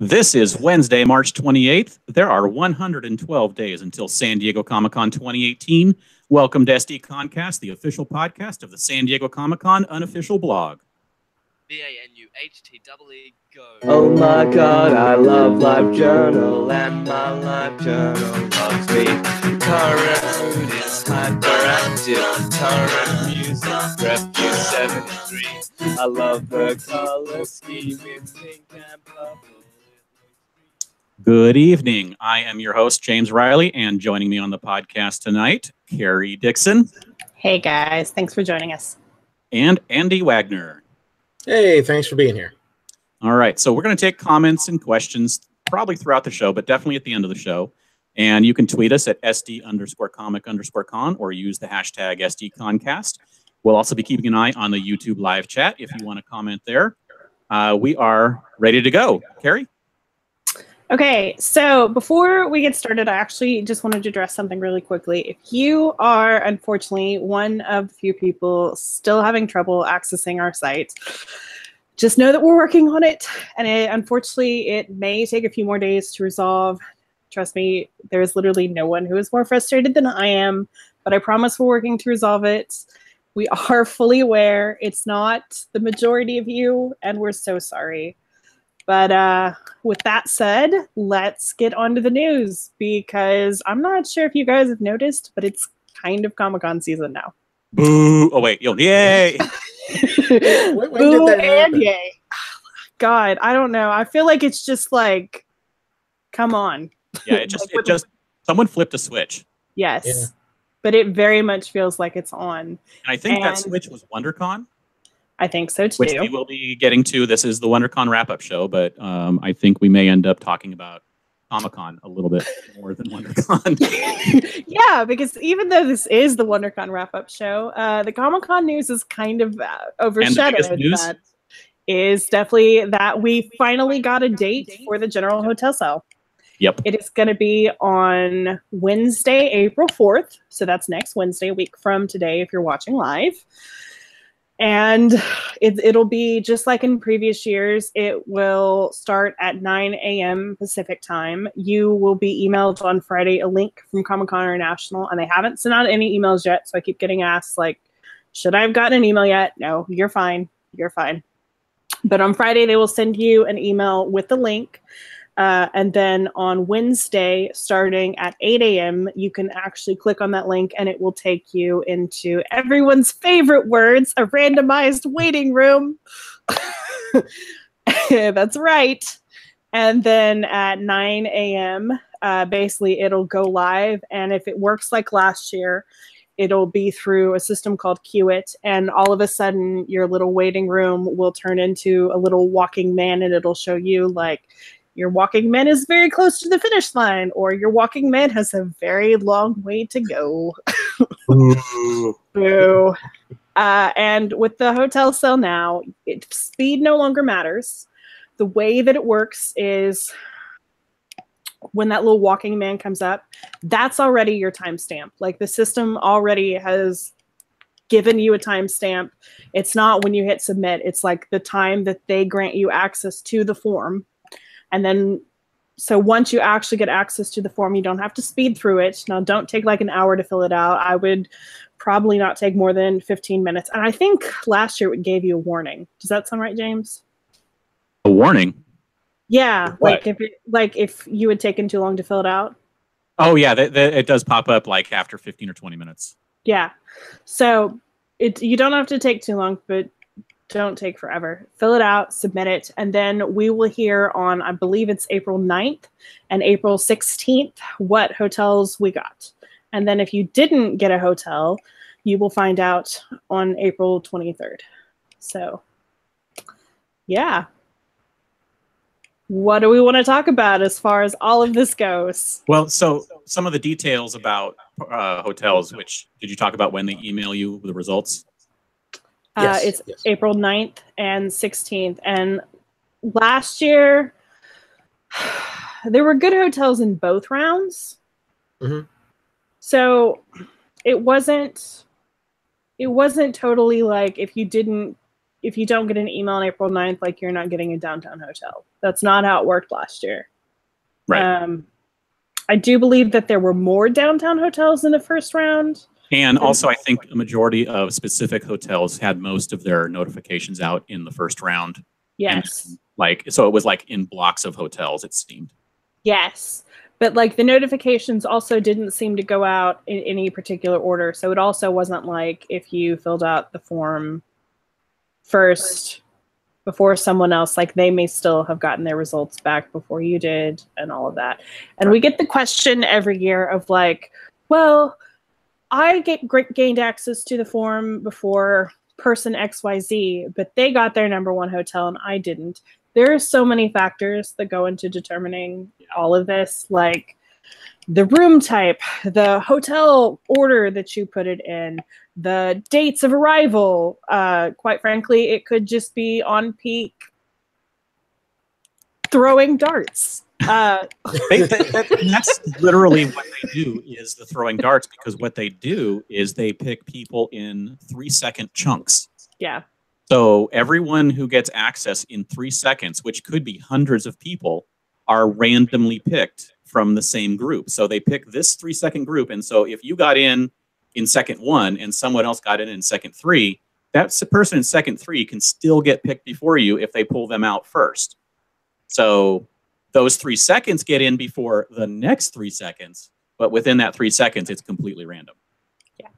This is Wednesday, March 28th. There are 112 days until San Diego Comic Con 2018. Welcome to SD Concast, the official podcast of the San Diego Comic Con unofficial blog. B A N U H T double E go. Oh my god, I love Live Journal, and my Live Journal loves me. Current mood is hyperactive, current music, Prefuse 73. I love the color scheme in pink and purple. Good evening. I am your host, James Riley, and joining me on the podcast tonight, Carrie Dixon Hey guys, thanks for joining us. and Andy Wagner. Hey, thanks for being here. All right, so we're going to take comments and questions probably throughout the show, but definitely at the end of the show. And you can tweet us at SD underscore comic underscore con or use the hashtag SDConcast. We'll also be keeping an eye on the YouTube live chat if you want to comment there. Uh, we are ready to go. Carrie? Okay, so before we get started, I actually just wanted to address something really quickly. If you are unfortunately one of the few people still having trouble accessing our site, just know that we're working on it. And it, unfortunately, it may take a few more days to resolve. Trust me, there's literally no one who is more frustrated than I am, but I promise we're working to resolve it. We are fully aware it's not the majority of you, and we're so sorry. But uh, with that said, let's get on to the news because I'm not sure if you guys have noticed, but it's kind of Comic Con season now. Boo. Oh, wait. Yo, yay. when did Boo that and happen? yay. God, I don't know. I feel like it's just like, come on. Yeah, it just, Like it with- just, someone flipped a switch. Yes. Yeah. But it very much feels like it's on. And I think that switch was WonderCon. I think so too. which we will be getting to. This is the WonderCon wrap-up show, but um, I think we may end up talking about Comic Con a little bit more than WonderCon. yeah, because even though this is the WonderCon wrap up show, uh, the Comic Con news is kind of uh, overshadowed. That is definitely that we finally got a date for the General Hotel Sale. yep. It is going to be on Wednesday, April 4th. So that's next Wednesday, a week from today, if you're watching live. And it, it'll be just like in previous years. It will start at 9 a.m. Pacific time. You will be emailed on Friday a link from Comic Con International, and they haven't sent out any emails yet. So I keep getting asked, like, should I have gotten an email yet? No, you're fine. You're fine. But on Friday, they will send you an email with the link. Uh, and then on Wednesday, starting at 8 a.m., you can actually click on that link and it will take you into everyone's favorite words a randomized waiting room. That's right. And then at 9 a.m., uh, basically it'll go live. And if it works like last year, it'll be through a system called Queue-it. And all of a sudden, your little waiting room will turn into a little walking man and it'll show you like, your walking man is very close to the finish line, or your walking man has a very long way to go. Boo. Uh, and with the hotel sale now, it, speed no longer matters. The way that it works is when that little walking man comes up, that's already your timestamp. Like the system already has given you a timestamp. It's not when you hit submit, it's like the time that they grant you access to the form. And then, so once you actually get access to the form, you don't have to speed through it. Now, don't take like an hour to fill it out. I would probably not take more than 15 minutes. And I think last year it gave you a warning. Does that sound right, James? A warning. Yeah, What? like if it, like if you had taken too long to fill it out. Oh yeah, that, that, it does pop up like after 15 or 20 minutes. Yeah. So it you don't have to take too long, but don't take forever. Fill it out, submit it, and then we will hear on I believe it's April 9th and April 16th what hotels we got. And then if you didn't get a hotel, you will find out on April 23rd. So yeah. What do we want to talk about as far as all of this goes? Well, so some of the details about uh, hotels, which did you talk about when they email you the results? Uh, it's yes. April 9th and 16th. And last year, there were good hotels in both rounds. Mhm. So it wasn't it wasn't totally like if you didn't if you don't get an email on April 9th, like you're not getting a downtown hotel. That's not how it worked last year. Right. Um, I do believe that there were more downtown hotels in the first round. And also, I think a majority of specific hotels had most of their notifications out in the first round. Yes. And, like, so it was like in blocks of hotels, it seemed. Yes. But like the notifications also didn't seem to go out in any particular order. So it also wasn't like if you filled out the form first before someone else, like they may still have gotten their results back before you did and all of that. And we get the question every year of like, well, I get great gained access to the form before person XYZ, but they got their number one hotel and I didn't. There are so many factors that go into determining all of this like the room type the hotel order that you put it in the dates of arrival. Uh, quite frankly it could just be onPeak throwing darts uh, They, that- that- that's literally what they do is the throwing darts because what they do is they pick people in three second chunks. yeah So everyone who gets access in three seconds, which could be hundreds of people, are randomly picked from the same group. So they pick this three second group. And so if you got in in second one and someone else got in in second three, that person in second three can still get picked before you if they pull them out first. So those three seconds get in before the next three seconds, but within that three seconds, it's completely random. Yeah.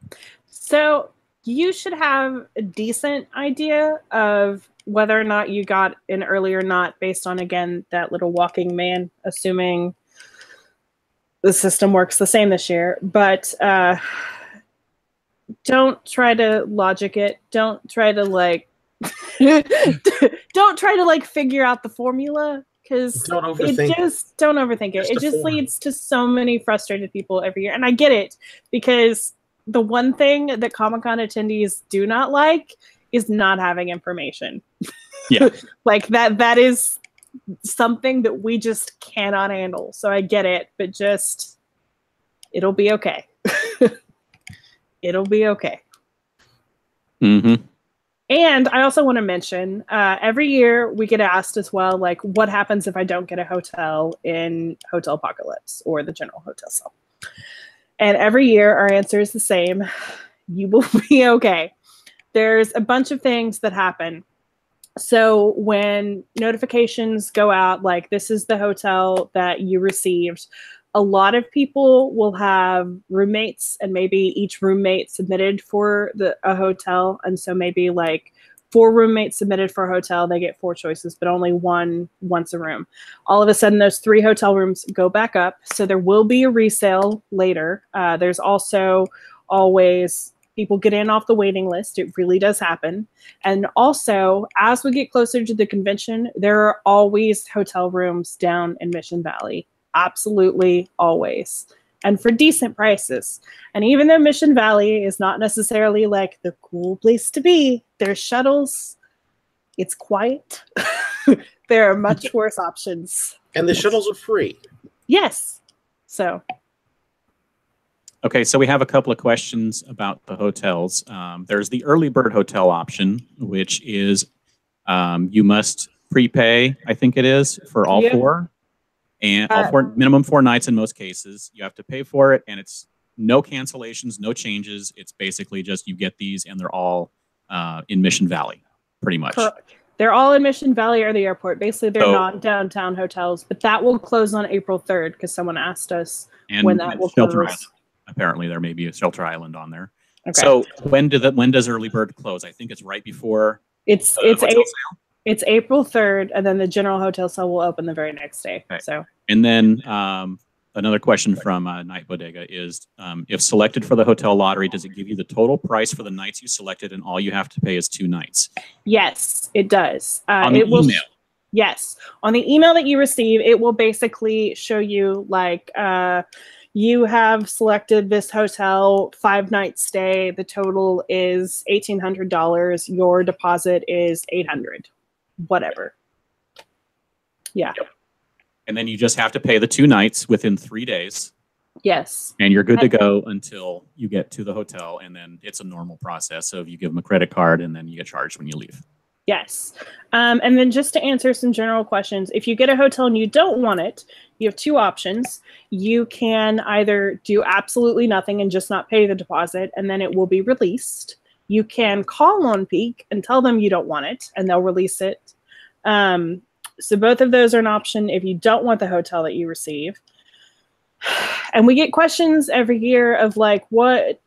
So you should have a decent idea of whether or not you got in early or not based on again that little walking man assuming the system works the same this year but uh don't try to logic it don't try to like don't try to like figure out the formula because it just don't overthink it. Just It just form. leads to so many frustrated people every year. And I get it because the one thing that Comic Con attendees do not like is not having information. Yeah. like that that is something that we just cannot handle. So I get it, but just it'll be okay. it'll be okay. Mm-hmm. And I also want to mention uh, every year we get asked as well, like, what happens if I don't get a hotel in Hotel Apocalypse or the General Hotel Sale? And every year our answer is the same you will be okay. There's a bunch of things that happen. So when notifications go out, like, this is the hotel that you received, a lot of people will have roommates and maybe each roommate submitted for the a hotel. And so maybe like four roommates submitted for a hotel they get four choices but only one wants a room. All of a sudden those three hotel rooms go back up. So there will be a resale later. Uh, there's also always people get in off the waiting list. It really does happen. And also as we get closer to the convention there are always hotel rooms down in mission valley absolutely always. And for decent prices. And even though mission valley is not necessarily like the cool place to be there's shuttles it's quiet. There are much worse options. And the shuttles are free. yes. So. Okay, so we have a couple of questions about the hotels. Um, there's the early bird hotel option, which is um, you must prepay, I think it is, for all Yeah. four, and all Uh, four minimum four nights in most cases. You have to pay for it, and it's no cancellations, no changes. It's basically just you get these, and they're all uh, in Mission Valley, pretty much. cor- they're all in mission valley or the airport basically they're So- not downtown hotels but that will close on april 3rd because someone asked us And when that will Shelter close. Island. Apparently, there may be a Shelter Island on there. okay So when do the when does early bird close? I think it's right before. it's uh, it's hotel a, sale. It's april 3rd and then the general hotel sale will open the very next day Okay. so And then um, another question from uh, Night Bodega is um, if selected for the hotel lottery, does it give you the total price for the nights you selected and all you have to pay is two nights? yes it does uh, On the it will email. Yes. On the email that you receive, it will basically show you like uh, you have selected this hotel, five night stay. The total is $1,800. Your deposit is 800 whatever. Yeah. And then you just have to pay the two nights within three days Yes. and you're good to go until you get to the hotel. And then it's a normal process. So if you give them a credit card and then you get charged when you leave. Yes. Um, and then just to answer some general questions, if you get a hotel and you don't want it, you have two options. You can either do absolutely nothing and just not pay the deposit, and then it will be released. You can call onPeak and tell them you don't want it, and they'll release it. Um, so both of those are an option if you don't want the hotel that you receive. And we get questions every year of like, what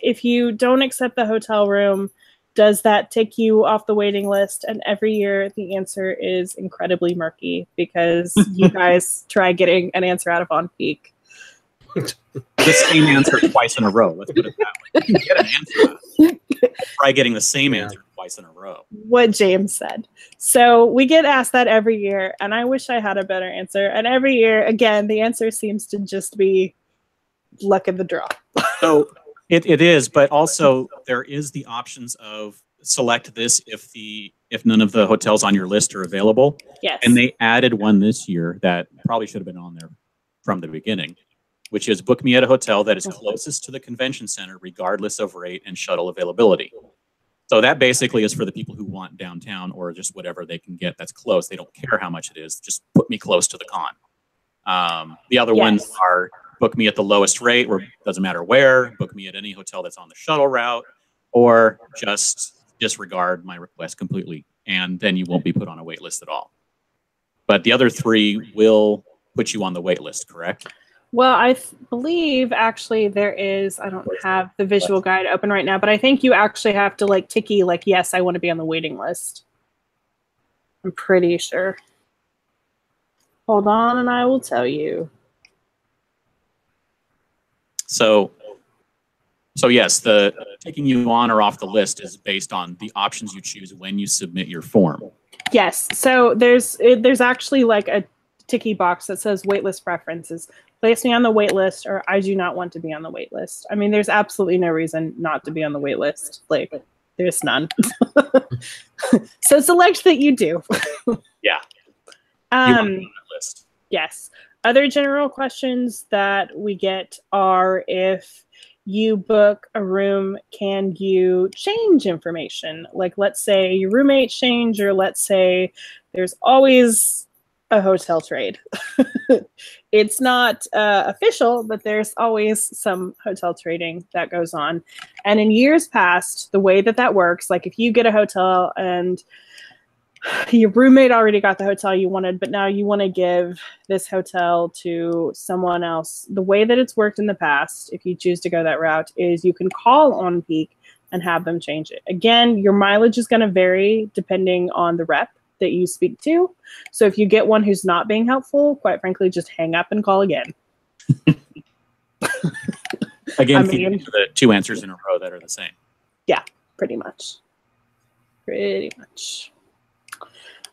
if you don't accept the hotel room? Does that take you off the waiting list? And every year the answer is incredibly murky because you guys try getting an answer out of On Peak. The same answer twice in a row. Let's put it that way. You can get an answer. Try getting the same answer twice in a row. What James said. So we get asked that every year, and I wish I had a better answer. And every year, again, the answer seems to just be luck of the draw. So it, it is, but also there is the options of select this if the if none of the hotels on your list are available. Yes. And they added one this year that probably should have been on there from the beginning, which is book me at a hotel that is closest to the convention center, regardless of rate and shuttle availability. So that basically is for the people who want downtown or just whatever they can get that's close. They don't care how much it is. Just put me close to the con. Um, the other ones are book me at the lowest rate, or doesn't matter where. Book me at any hotel that's on the shuttle route, or just disregard my request completely, and then you won't be put on a wait list at all. But the other three will put you on the wait list, correct? Well, I th- believe actually there is. I don't have the visual guide open right now, but I think you actually have to like ticky like yes, I want to be on the waiting list. I'm pretty sure. Hold on, and I will tell you. So, so yes, the taking you on or off the list is based on the options you choose when you submit your form. Yes. So there's it, there's actually like a ticky box that says waitlist preferences. Place me on the wait list, or I do not want to be on the wait list. I mean, there's absolutely no reason not to be on the wait list. Like, there's none. so select that you do. Yeah. You want to Um. be on that list. Yes. Other general questions that we get are if you book a room, can you change information? Like, let's say your roommate change, or let's say there's always a hotel trade. it's not uh, official, but there's always some hotel trading that goes on. And in years past, the way that that works, like if you get a hotel and your roommate already got the hotel you wanted, but now you want to give this hotel to someone else. The way that it's worked in the past, if you choose to go that route, is you can call onPeak and have them change it. Again, your mileage is going to vary depending on the rep that you speak to. So if you get one who's not being helpful, quite frankly, just hang up and call again. Again, I mean- the two answers in a row that are the same. Yeah, pretty much. Pretty much.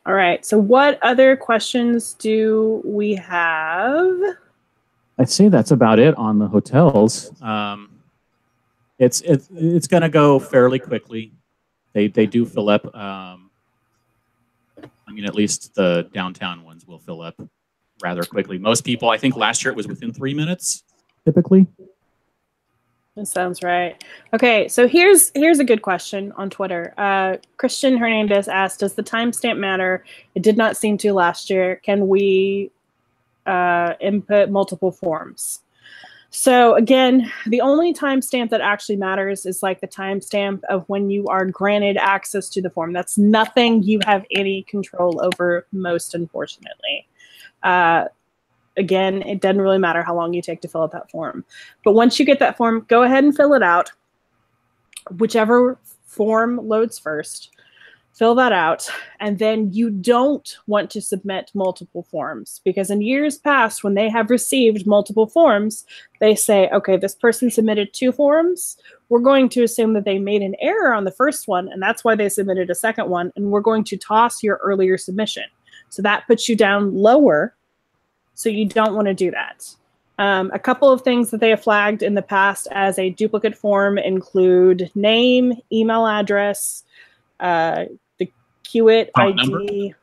All right. So, what other questions do we have? I'd say that's about it on the hotels. Um, it's it's it's going to go fairly quickly. They they do fill up. Um, I mean, at least the downtown ones will fill up rather quickly. Most people, I think, last year it was within three minutes, typically. That sounds right. Okay, so here's here's a good question on Twitter. Uh, Christian Hernandez asked, "Does the timestamp matter? It did not seem to last year. Can we uh, input multiple forms?" So again, the only timestamp that actually matters is like the timestamp of when you are granted access to the form. That's nothing you have any control over, most unfortunately. Uh, again, it doesn't really matter how long you take to fill out that form. But once you get that form, go ahead and fill it out. Whichever form loads first, fill that out. And then you don't want to submit multiple forms because in years past, when they have received multiple forms, they say, okay, this person submitted two forms. We're going to assume that they made an error on the first one, and that's why they submitted a second one. And we're going to toss your earlier submission. So that puts you down lower. So you don't want to do that. Um, a couple of things that they have flagged in the past as a duplicate form include name, email address, uh, the Queue-it Phone ID.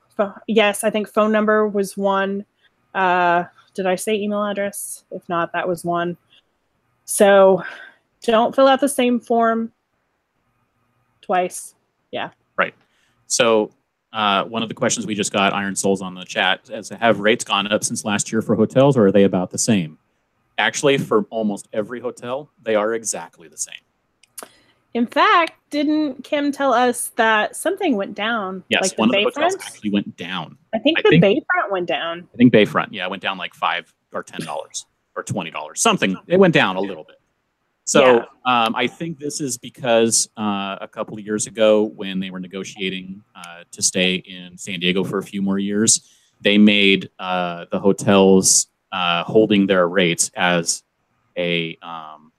Yes, I think phone number was one. Uh, did I say email address? If not, that was one. So don't fill out the same form twice. Yeah. Right. So uh, one of the questions we just got, Iron Souls on the chat, is have rates gone up since last year for hotels, or are they about the same? Actually, for almost every hotel, they are exactly the same. In fact, didn't Kim tell us that something went down? Yes, like one of the the hotels Bayfront? actually went down. I think I the think- Bayfront went down. I think Bayfront, yeah, went down like five or ten dollars or twenty dollars, something. It went down a little bit. So um, I think this is because uh, a couple of years ago, when they were negotiating uh, to stay in San Diego for a few more years, they made uh, the hotels uh, holding their rates as a um,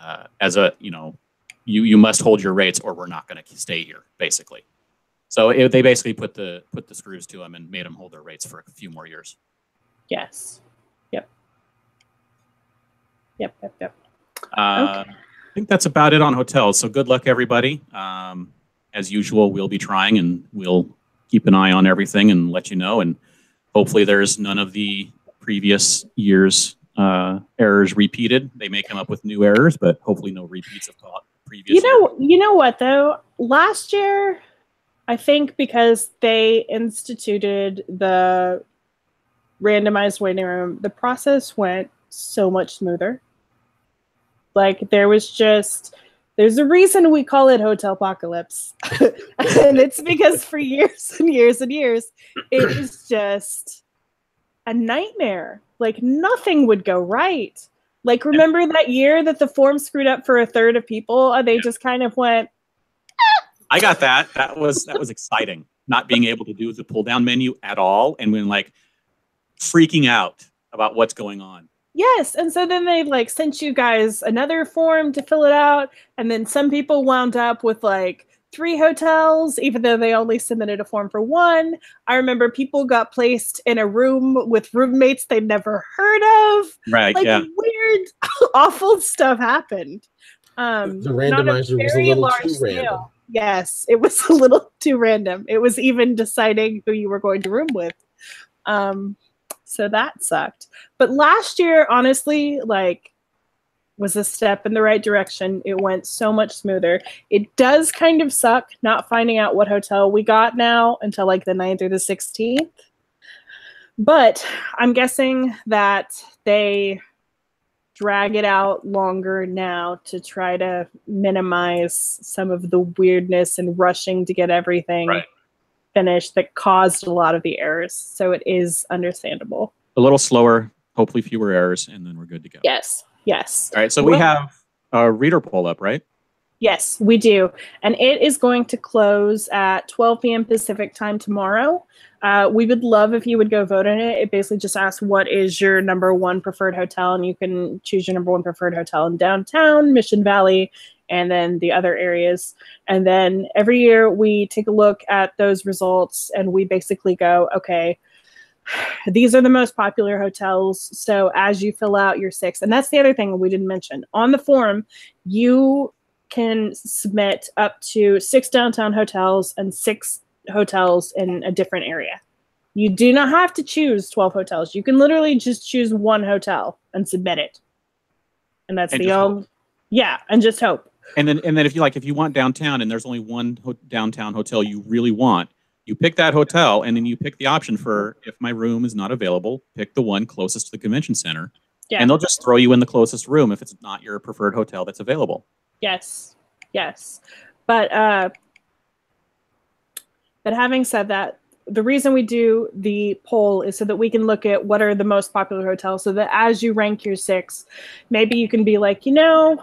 uh, as a you know you you must hold your rates or we're not going to stay here basically. So it, they basically put the put the screws to them and made them hold their rates for a few more years. Yes. Yep. Yep. Yep. Yep. Uh, I think that's about it on hotels. So good luck, everybody. Um, as usual, we'll be trying and we'll keep an eye on everything and let you know. And hopefully, there's none of the previous years' uh, errors repeated. They may come up with new errors, but hopefully, no repeats of thought previous. You know, you know what though? Last year, I think because they instituted the randomized waiting room, the process went so much smoother. Like there was just there's a reason we call it hotel apocalypse. and it's because for years and years and years it was just a nightmare. Like nothing would go right. Like remember that year that the form screwed up for a third of people and they just kind of went I got that. That was that was exciting. Not being able to do the pull down menu at all, and when like freaking out about what's going on. Yes, and so then they like sent you guys another form to fill it out, and then some people wound up with like three hotels, even though they only submitted a form for one. I remember people got placed in a room with roommates they'd never heard of. Right. Like yeah. weird, awful stuff happened. Um, The not randomizer was a little large too scale. random. Yes, it was a little too random. It was even deciding who you were going to room with. Um, so that sucked. But last year, honestly, like was a step in the right direction. It went so much smoother. It does kind of suck not finding out what hotel we got now until like the 9th or the 16th. But I'm guessing that they drag it out longer now to try to minimize some of the weirdness and rushing to get everything Right. finished that caused a lot of the errors. So it is understandable. A little slower, hopefully fewer errors, and then we're good to go. Yes. Yes. All right. So we have a reader poll up, right? Yes, we do. And it is going to close at 12 p.m. Pacific time tomorrow. Uh, we would love if you would go vote on it. It basically just asks what is your number one preferred hotel, and you can choose your number one preferred hotel in downtown, Mission Valley, and then the other areas. And then every year we take a look at those results and we basically go, okay, these are the most popular hotels. So as you fill out your six, and that's the other thing we didn't mention on the form, you can submit up to six downtown hotels and six hotels in a different area. You do not have to choose 12 hotels. You can literally just choose one hotel and submit it. And that's And the just hope. only Yeah, and just hope. And then, and then if you like, if you want downtown and there's only one ho- downtown hotel you really want, you pick that hotel and then you pick the option for if my room is not available, pick the one closest to the convention center. Yeah. And they'll just throw you in the closest room if it's not your preferred hotel that's available. Yes. Yes. But uh but having said that, the reason we do the poll is so that we can look at what are the most popular hotels so that as you rank your six, maybe you can be like, you know,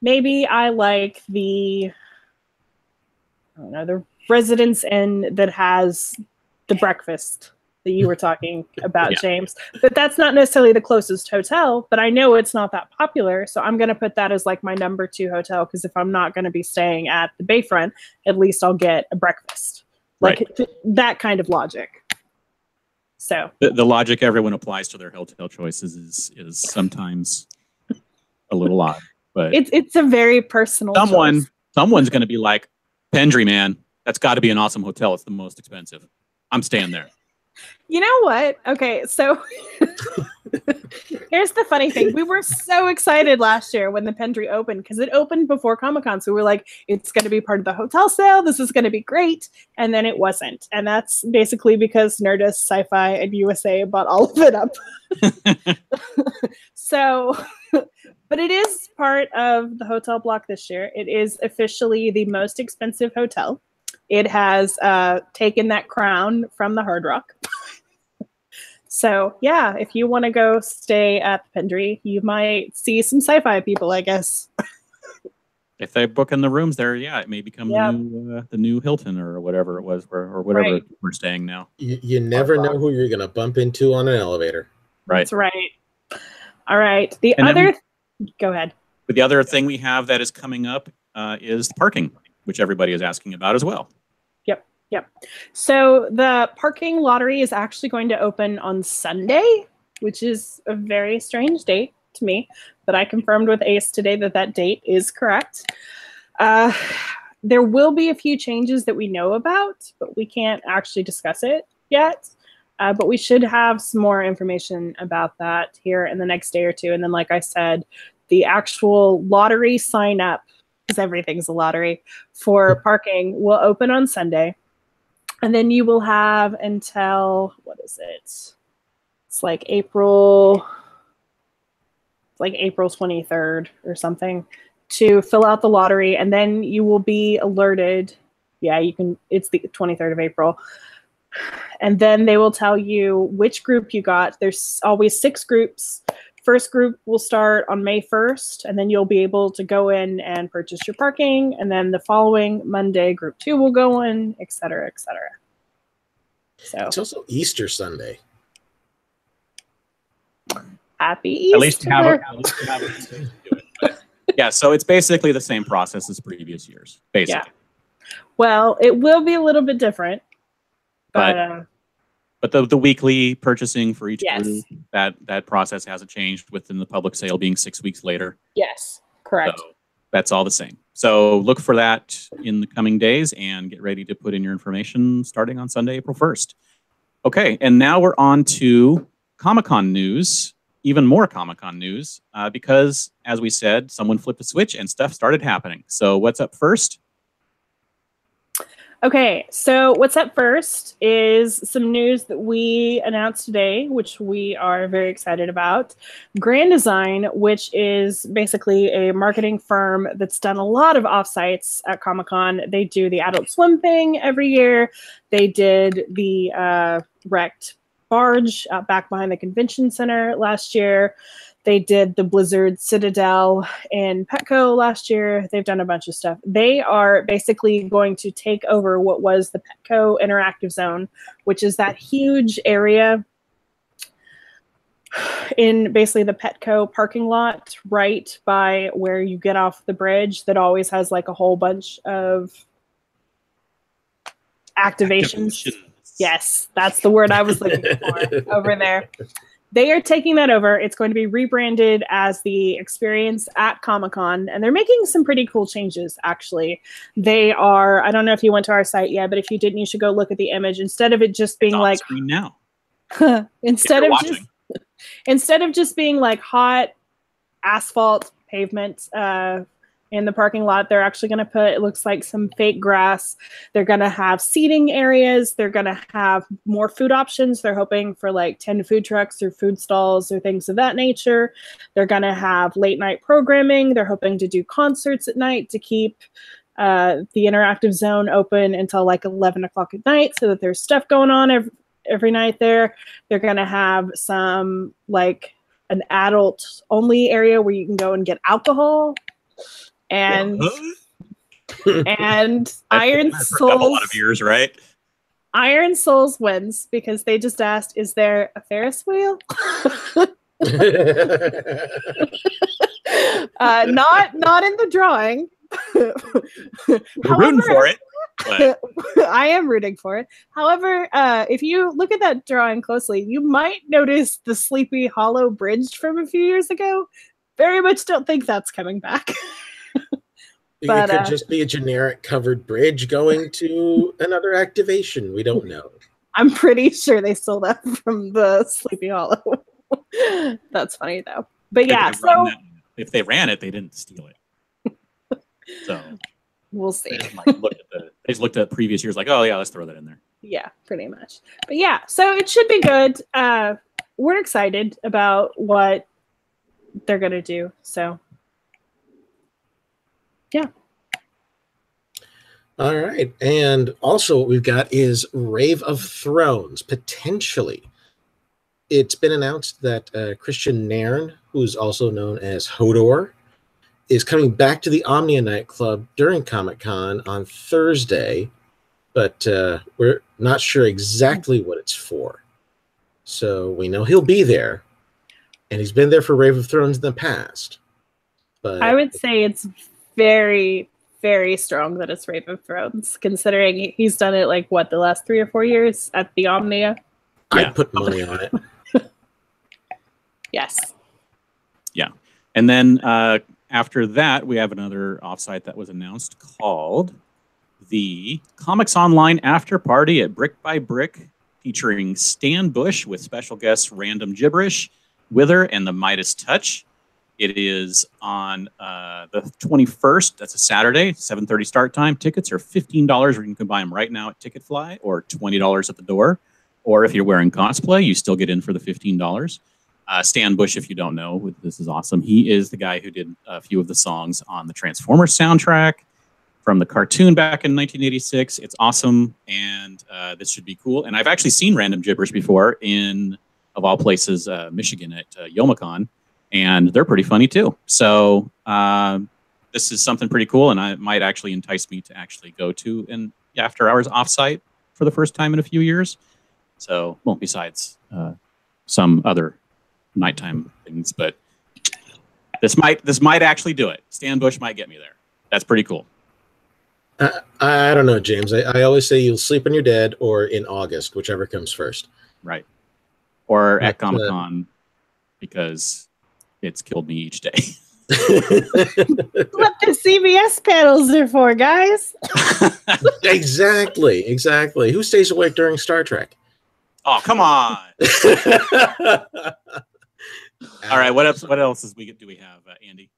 maybe I like the I don't know, the residence inn that has the breakfast that you were talking about, Yeah. James. But that's not necessarily the closest hotel, but I know it's not that popular. So I'm going to put that as like my number two hotel because if I'm not going to be staying at the Bayfront, at least I'll get a breakfast. Like th- that kind of logic. So, The, the logic everyone applies to their hotel choices is is sometimes a little odd, but it's it's a very personal someone choice. someone's going to be like, Pendry man, that's got to be an awesome hotel. It's the most expensive. I'm staying there. You know what? Okay, so Here's the funny thing. We were so excited last year when the Pendry opened because it opened before Comic Con. So we were like, it's going to be part of the hotel sale. This is going to be great. And then it wasn't. And that's basically because Nerdist, Syfy, and USA bought all of it up. so, but it is part of the hotel block this year. It is officially the most expensive hotel. It has uh, taken that crown from the Hard Rock. so, yeah, if you want to go stay at the Pendry, you might see some sci fi people, I guess. if they book in the rooms there, yeah, it may become Yeah. the new uh, the new Hilton or whatever it was, or, or whatever Right. we're staying now. You, you never know who you're going to bump into on an elevator. Right. That's right. All right. The And then other, go ahead. But the other thing we have that is coming up uh, is parking, which everybody is asking about as well. Yep, yep. So the parking lottery is actually going to open on Sunday, which is a very strange date to me. But I confirmed with Ace today that that date is correct. Uh, there will be a few changes that we know about, but we can't actually discuss it yet. Uh, but we should have some more information about that here in the next day or two. And then, like I said, the actual lottery sign up, because everything's a lottery, for parking will open on Sunday. And then you will have until what is it? It's like april it's like april 23rd or something to fill out the lottery. And then you will be alerted. Yeah you can it's the 23rd of april. And then they will tell you which group you got. There's always six groups first group will start on may 1st and then you'll be able to go in and purchase your parking and then the following monday group two will go in et cetera et cetera so It's also Easter Sunday. happy Easter. At least you have a, at least you have a to do it. But, yeah, so it's basically the same process as previous years, basically. well, it will be a little bit different, but, But- uh, But the, the weekly purchasing for each Yes. group, that that process hasn't changed within the public sale being six weeks later. yes, correct. So that's all the same. So look for that in the coming days and get ready to put in your information starting on Sunday, April 1st. Okay, and now we're on to Comic Con news, even more Comic Con news, uh, because as we said, someone flipped a switch and stuff started happening. So what's up first? Okay, so what's up first is some news that we announced today, which we are very excited about. Grandesign, which is basically a marketing firm that's done a lot of offsites at Comic Con. They do the Adult Swim thing every year. They did the uh, wrecked barge out back behind the convention center last year. They did the Blizzard Citadel in Petco last year. They've done a bunch of stuff. They are basically going to take over what was the Petco Interactive Zone, which is that huge area in basically the Petco parking lot right by where you get off the bridge that always has like a whole bunch of activations. Yes, that's the word I was looking for over there. They are taking that over. It's going to be rebranded as the experience at Comic Con, and they're making some pretty cool changes, actually. They are, I don't know if you went to our site yet, but if you didn't, you should go look at the image. Instead of it just being like, screen now. instead of just instead of just being like hot asphalt pavement uh, in the parking lot, they're actually going to put it looks like some fake grass. They're going to have seating areas. They're going to have more food options. They're hoping for like 10 food trucks or food stalls or things of that nature. They're going to have late night programming. They're hoping to do concerts at night to keep uh, the interactive zone open until like 11 o'clock at night so that there's stuff going on every, every night there. They're going to have some like an adult only area where you can go and get alcohol and and Iron I've a lot Souls of years, right? Iron Souls wins because they just asked, "Is there a Ferris wheel?" uh, not not in the drawing. We're rooting for it. But I am rooting for it. However, uh, if you look at that drawing closely, you might notice the Sleepy Hollow Bridge from a few years ago. Very much don't think that's coming back. But, it could uh, just be a generic covered bridge going to another activation. We don't know. I'm pretty sure they stole that from the Sleepy Hollow. That's funny though. But If yeah, they so that- if they ran it, they didn't steal it. So we'll they see. just, like, looked at the, they just looked at previous years, like, oh yeah, let's throw that in there. Yeah, pretty much. But yeah, so it should be good. Uh we're excited about what they're gonna do. So All right. And also, what we've got is Rave of Thrones, potentially. It's been announced that uh, Kristian Nairn, who's also known as Hodor, is coming back to the Omnia nightclub during Comic Con on Thursday, but uh, we're not sure exactly what it's for. So we know he'll be there, and he's been there for Rave of Thrones in the past. But I would say it's very, very strong that it's Rave of Thrones, considering he's done it like what the last three or four years at the Omnia. Yeah. I'd put money on it. Yes. Yeah, and then uh, after that, we have another offsite that was announced called the Comics Online After Party at Brick by Brick, featuring Stan Bush with special guests Random Gibberish, Wither, and the Midas Touch. It is on uh, the 21st. That's a Saturday, 7:30 start time. Tickets are $15, or you can buy them right now at Ticketfly, or $20 at the door. Or if you're wearing cosplay, you still get in for the $15. Uh, Stan Bush, if you don't know, this is awesome. He is the guy who did a few of the songs on the Transformers soundtrack from the cartoon back in 1986. It's awesome, and uh, this should be cool. And I've actually seen Random Gibberish before in, of all places, uh, Michigan at uh, Youmacon, and they're pretty funny too. So uh, this is something pretty cool, and I it might actually entice me to actually go to an after hours offsite for the first time in a few years. So, well, besides uh, some other nighttime things, but this might this might actually do it. Stan Bush might get me there. That's pretty cool. I, I don't know, James. I, I always say you'll sleep when you're dead or in August, whichever comes first. Right. Or at But, uh, Comic Con because it's killed me each day. What the CBS panels are for, guys. exactly, exactly. Who stays awake during Star Trek? oh, come on. All right, what else what else is we do we have, uh, Andy?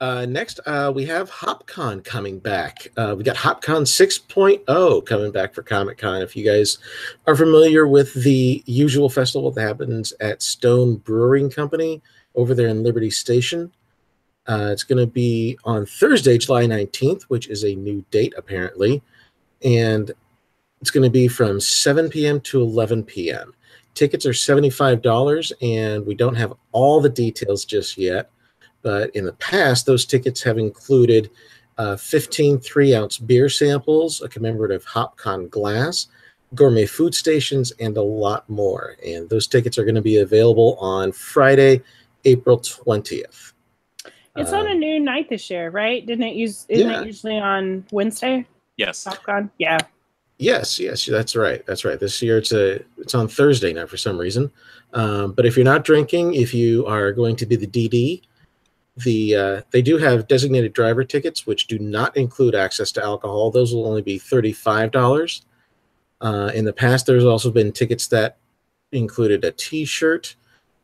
Uh, next, uh, we have HopCon coming back. Uh, we got HopCon 6.0 coming back for Comic Con. If you guys are familiar with the usual festival that happens at Stone Brewing Company over there in Liberty Station, uh, it's going to be on Thursday, July 19th, which is a new date apparently. And it's going to be from 7 p.m. to 11 p.m. Tickets are $75, and we don't have all the details just yet. But in the past, those tickets have included uh, 15 three ounce beer samples, a commemorative HopCon glass, gourmet food stations, and a lot more. And those tickets are going to be available on Friday, April 20th. It's on a Um, new night this year, right? Didn't it use? Isn't Yeah. it usually on Wednesday? Yes. Popcorn. Yeah. Yes, yes, that's right. That's right. This year it's a it's on Thursday now for some reason. Um, but if you're not drinking, if you are going to be the DD, the uh, they do have designated driver tickets, which do not include access to alcohol. Those will only be thirty five dollars. Uh, in the past, there's also been tickets that included a T-shirt,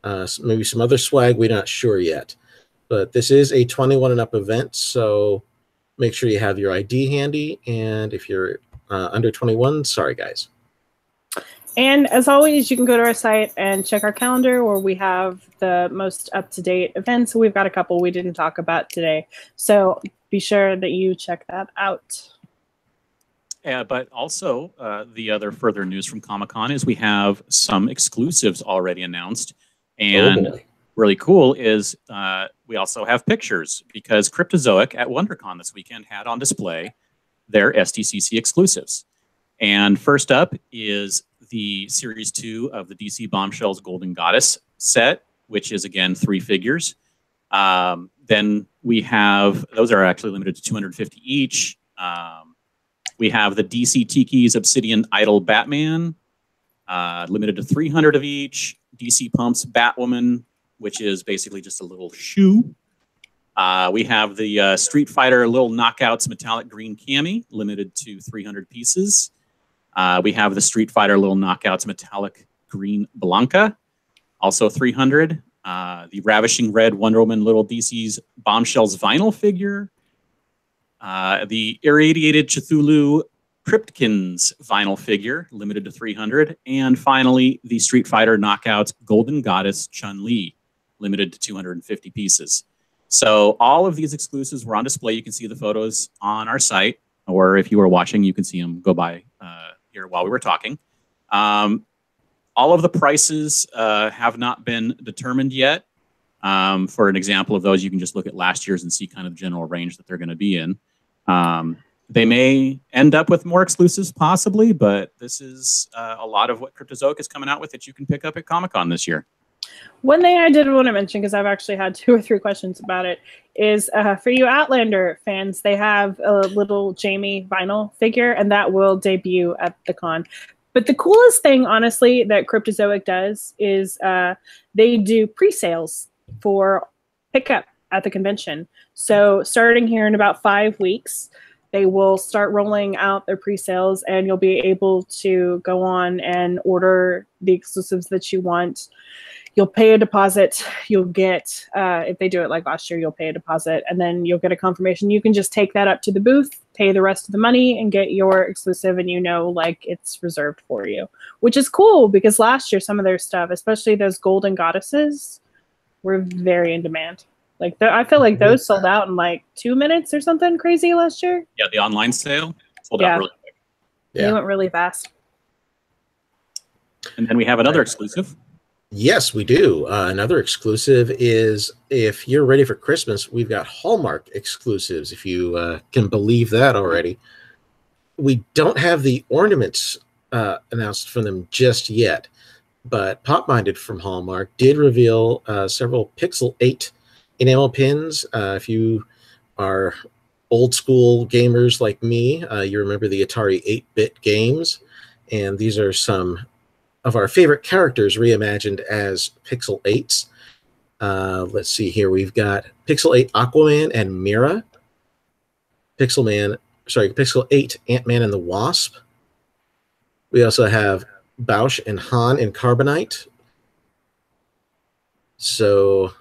uh, maybe some other swag. We're not sure yet, but this is a 21 and up event, so make sure you have your ID handy. And if you're uh, under 21, sorry guys. And as always, you can go to our site and check our calendar where we have the most up to date events. We've got a couple we didn't talk about today. So be sure that you check that out. Uh, but also, uh, the other further news from Comic Con is we have some exclusives already announced. And oh really cool is uh, we also have pictures because Cryptozoic at WonderCon this weekend had on display their SDCC exclusives. And first up is the Series 2 of the DC Bombshells Golden Goddess set, which is again three figures. Um, then we have, those are actually limited to 250 each. Um, we have the DC Tiki's Obsidian Idol Batman, uh, limited to 300 of each. DC Pumps Batwoman, which is basically just a little shoe. Uh, we have the uh, Street Fighter Little Knockouts Metallic Green Cammy, limited to 300 pieces. Uh, we have the Street Fighter Little Knockouts Metallic Green Blanka. also 300. Uh, the Ravishing Red Wonder Woman Little DC's Bombshells vinyl figure. Uh, the Irradiated Cthulhu Cryptkins vinyl figure, limited to 300. And finally, the Street Fighter Knockouts Golden Goddess Chun Li, limited to 250 pieces. So all of these exclusives were on display. You can see the photos on our site, or if you were watching, you can see them go by uh, here while we were talking. Um, all of the prices uh, have not been determined yet. Um, for an example of those, you can just look at last year's and see kind of the general range that they're going to be in. Um, they may end up with more exclusives, possibly, but this is uh, a lot of what Cryptozoic is coming out with that you can pick up at Comic Con this year. One thing I did want to mention because I've actually had two or three questions about it is uh, for you Outlander fans, they have a little Jamie vinyl figure, and that will debut at the con. But the coolest thing, honestly, that Cryptozoic does is uh, they do pre-sales for pickup at the convention. So starting here in about five weeks, they will start rolling out their pre-sales, and you'll be able to go on and order the exclusives that you want. You'll pay a deposit you'll get uh, if they do it like last year you'll pay a deposit and then you'll get a confirmation. You can just take that up to the booth pay the rest of the money and get your exclusive and you know like it's reserved for you which is cool because last year some of their stuff especially those golden goddesses were very in demand like the, i feel like those sold out in like two minutes or something crazy last year Yeah, the online sale sold Yeah. out really quick. they went really fast And then we have another exclusive. Yes, we do. Uh, another exclusive is if you're ready for Christmas, we've got Hallmark exclusives, if you uh, can believe that already. We don't have the ornaments uh, announced from them just yet, but Pop Minded from Hallmark did reveal uh, several Pixel 8 enamel pins. Uh, if you are old school gamers like me, uh, you remember the Atari 8 bit games. And these are some of our favorite characters reimagined as Pixel 8s. Uh, let's see here. We've got Pixel 8 Aquaman and Mera. Pixel Man, sorry, Pixel 8 Ant Man and the Wasp. We also have Boushh and Han in Carbonite. So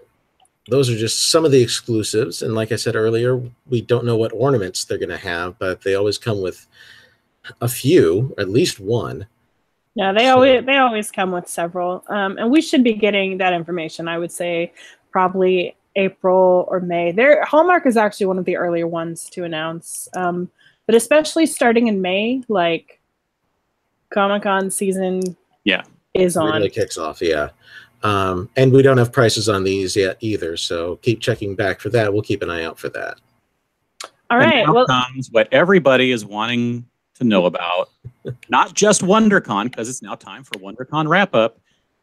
those are just some of the exclusives. And like I said earlier, we don't know what ornaments they're going to have, but they always come with a few, at least one. Yeah, they So- always they always come with several, um, and we should be getting that information. I would say probably April or May. Their Hallmark is actually one of the earlier ones to announce, um, but especially starting in May, like Comic Con season, Yeah. is on. really kicks off yeah um, and we don't have prices on these yet either so keep checking back for that we'll keep an eye out for that All right. And well, comes what everybody is wanting to know about. Not just WonderCon, because it's now time for WonderCon wrap up,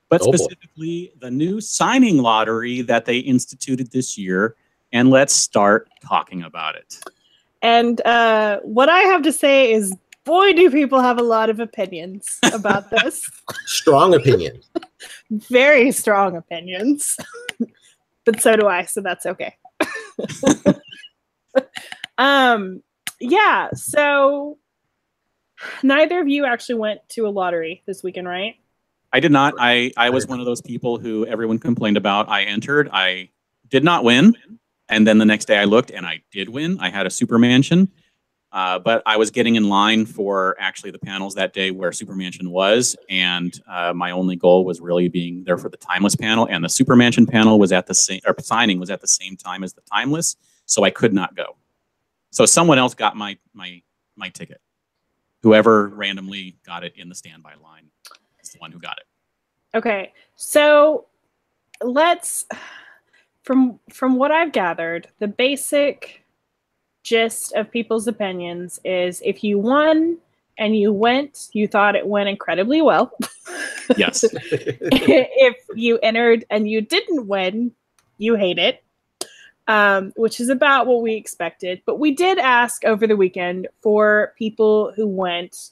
but Oh, boy. specifically the new signing lottery that they instituted this year. And let's start talking about it. and uh, what I have to say is, boy, do people have a lot of opinions about this. strong opinion very strong opinions, but so do I, so that's okay. um, yeah, so neither of you actually went to a lottery this weekend, right? I did not. I, I was one of those people who everyone complained about. I entered. I did not win. And then the next day I looked and I did win. I had a super mansion. Uh, but I was getting in line for actually the panels that day where Super Mansion was, and uh, my only goal was really being there for the Timeless panel. And the Super Mansion panel was at the same, or signing was at the same time as the Timeless, so I could not go. So someone else got my my my ticket. Whoever randomly got it in the standby line is the one who got it. Okay, so let's from from what I've gathered, the basic gist of people's opinions is if you won and you went, you thought it went incredibly well. Yes. if you entered and you didn't win, you hate it, um, which is about what we expected. But we did ask over the weekend for people who went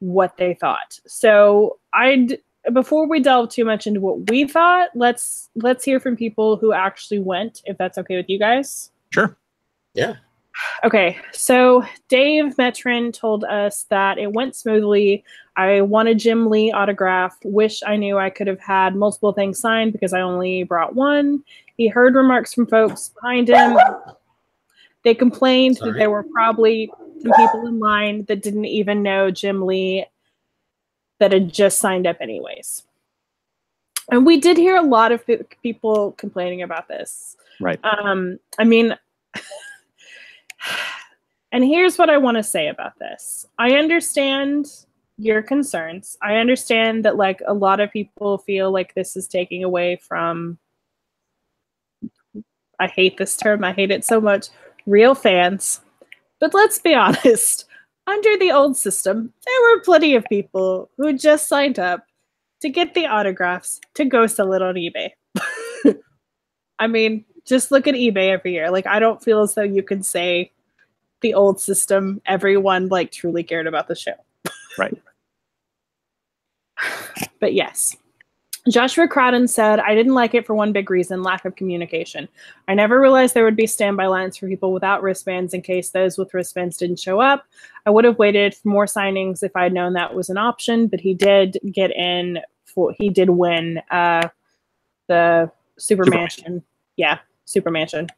what they thought. So I'd before we delve too much into what we thought, let's let's hear from people who actually went, if that's okay with you guys. Sure. yeah Okay, so Dave Metrin told us that it went smoothly. I won a Jim Lee autograph. Wish I knew I could have had multiple things signed because I only brought one. He heard remarks from folks behind him. They complained Sorry. that there were probably some people in line that didn't even know Jim Lee that had just signed up anyways. And we did hear a lot of people complaining about this. Right. Um, I mean, and here's what I want to say about this. I understand your concerns. I understand that like a lot of people feel like this is taking away from I hate this term. I hate it so much. Real fans. But let's be honest. Under the old system, there were plenty of people who just signed up to get the autographs to go sell it on eBay. I mean, just look at eBay every year. Like I don't feel as though you can say the old system everyone like truly cared about the show. Right. But yes. Joshua Cradden said, I didn't like it for one big reason lack of communication. I never realized there would be standby lines for people without wristbands in case those with wristbands didn't show up. I would have waited for more signings if I'd known that was an option, but he did get in for, he did win uh, the Super Super Mansion. Yeah, Super Mansion.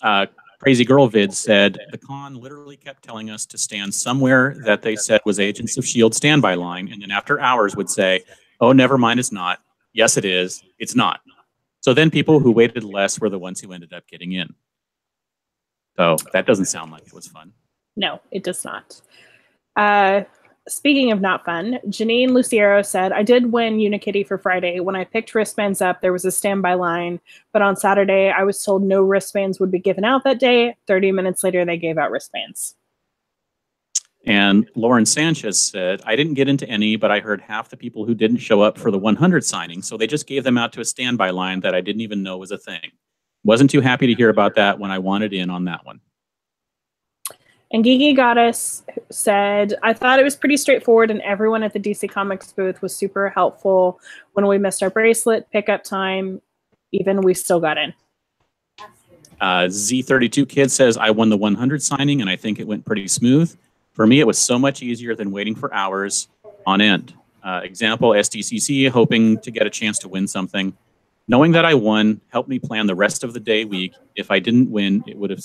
Uh, Crazy Girl Vid said the con literally kept telling us to stand somewhere that they said was Agents of S.H.I.E.L.D. standby line, and then after hours would say, oh, never mind, it's not. Yes, it is. It's not. So then people who waited less were the ones who ended up getting in. So that doesn't sound like it was fun. No, it does not. Uh, speaking of not fun, Janine Luciero said, I did win Unikitty for Friday. When I picked wristbands up, there was a standby line, but on Saturday, I was told no wristbands would be given out that day. 30 minutes later, they gave out wristbands. And Lauren Sanchez said, I didn't get into any, but I heard half the people who didn't show up for the 100 signing, so they just gave them out to a standby line that I didn't even know was a thing. Wasn't too happy to hear about that when I wanted in on that one. And Gigi Goddess said, I thought it was pretty straightforward, and everyone at the DC Comics booth was super helpful. When we missed our bracelet pickup time, even we still got in. Uh, Z32 Kid says, I won the 100 signing and I think it went pretty smooth. For me, it was so much easier than waiting for hours on end. Uh, example, SDCC, hoping to get a chance to win something. Knowing that I won helped me plan the rest of the day week. If I didn't win, it would have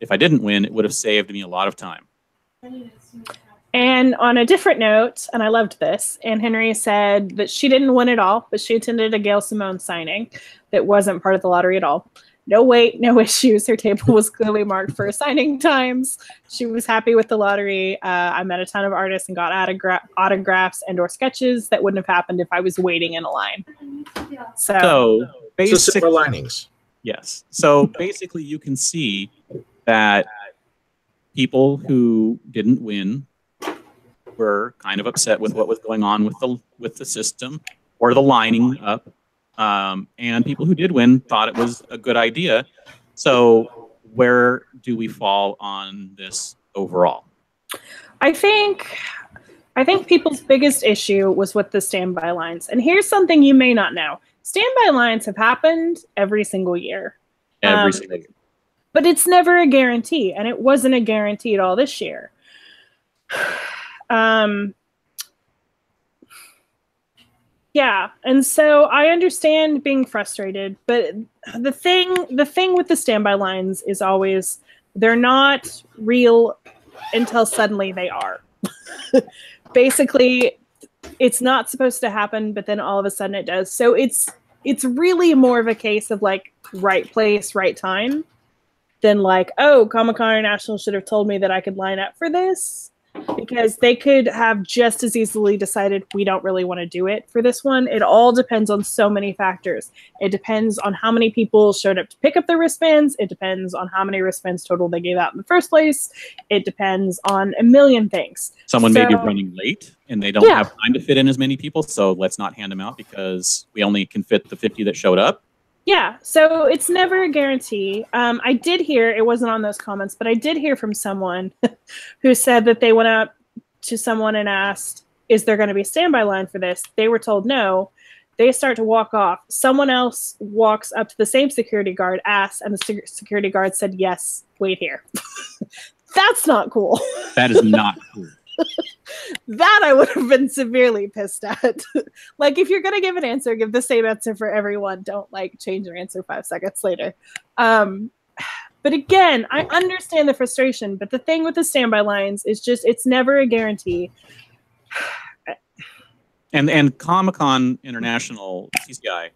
if I didn't win, it would have saved me a lot of time. And on a different note, and I loved this, Anne Henry said that she didn't win at all, but she attended a Gail Simone signing that wasn't part of the lottery at all. No wait, no issues. Her table was clearly marked for signing times. She was happy with the lottery. Uh, I met a ton of artists and got autogra- autographs and or sketches that wouldn't have happened if I was waiting in a line. So, So, So basic, silver linings. yes. So basically, you can see that people who didn't win were kind of upset with what was going on with the with the system or the lining up, um, and people who did win thought it was a good idea. So, where do we fall on this overall? I think I think people's biggest issue was with the standby lines. And here's something you may not know. Standby lines have happened every single year. Every Um, single year. But it's never a guarantee, and it wasn't a guarantee at all this year. Um yeah, and so I understand being frustrated, but the thing the thing with the standby lines is always they're not real until suddenly they are. Basically, it's not supposed to happen, but then all of a sudden it does. So it's it's really more of a case of like right place, right time than like, oh, Comic Con International should have told me that I could line up for this. Because they could have just as easily decided we don't really want to do it for this one. It all depends on so many factors. It depends on how many people showed up to pick up their wristbands. It depends on how many wristbands total they gave out in the first place. It depends on a million things. Someone may be running late and they don't Yeah. have time to fit in as many people, so let's not hand them out because we only can fit the 50 that showed up. Yeah, so it's never a guarantee. Um, I did hear it wasn't on those comments, but I did hear from someone who said that they went out to someone and asked, "Is there going to be a standby line for this?" They were told no. They start to walk off. Someone else walks up to the same security guard, asks, and the security guard said, Yes, wait here. That's not cool. That is not cool. That I would have been severely pissed at. like, if you're gonna give an answer, give the same answer for everyone. Don't like change your answer five seconds later. Um, but again, I understand the frustration. But the thing with the standby lines is just it's never a guarantee. And and Comic Con International CCI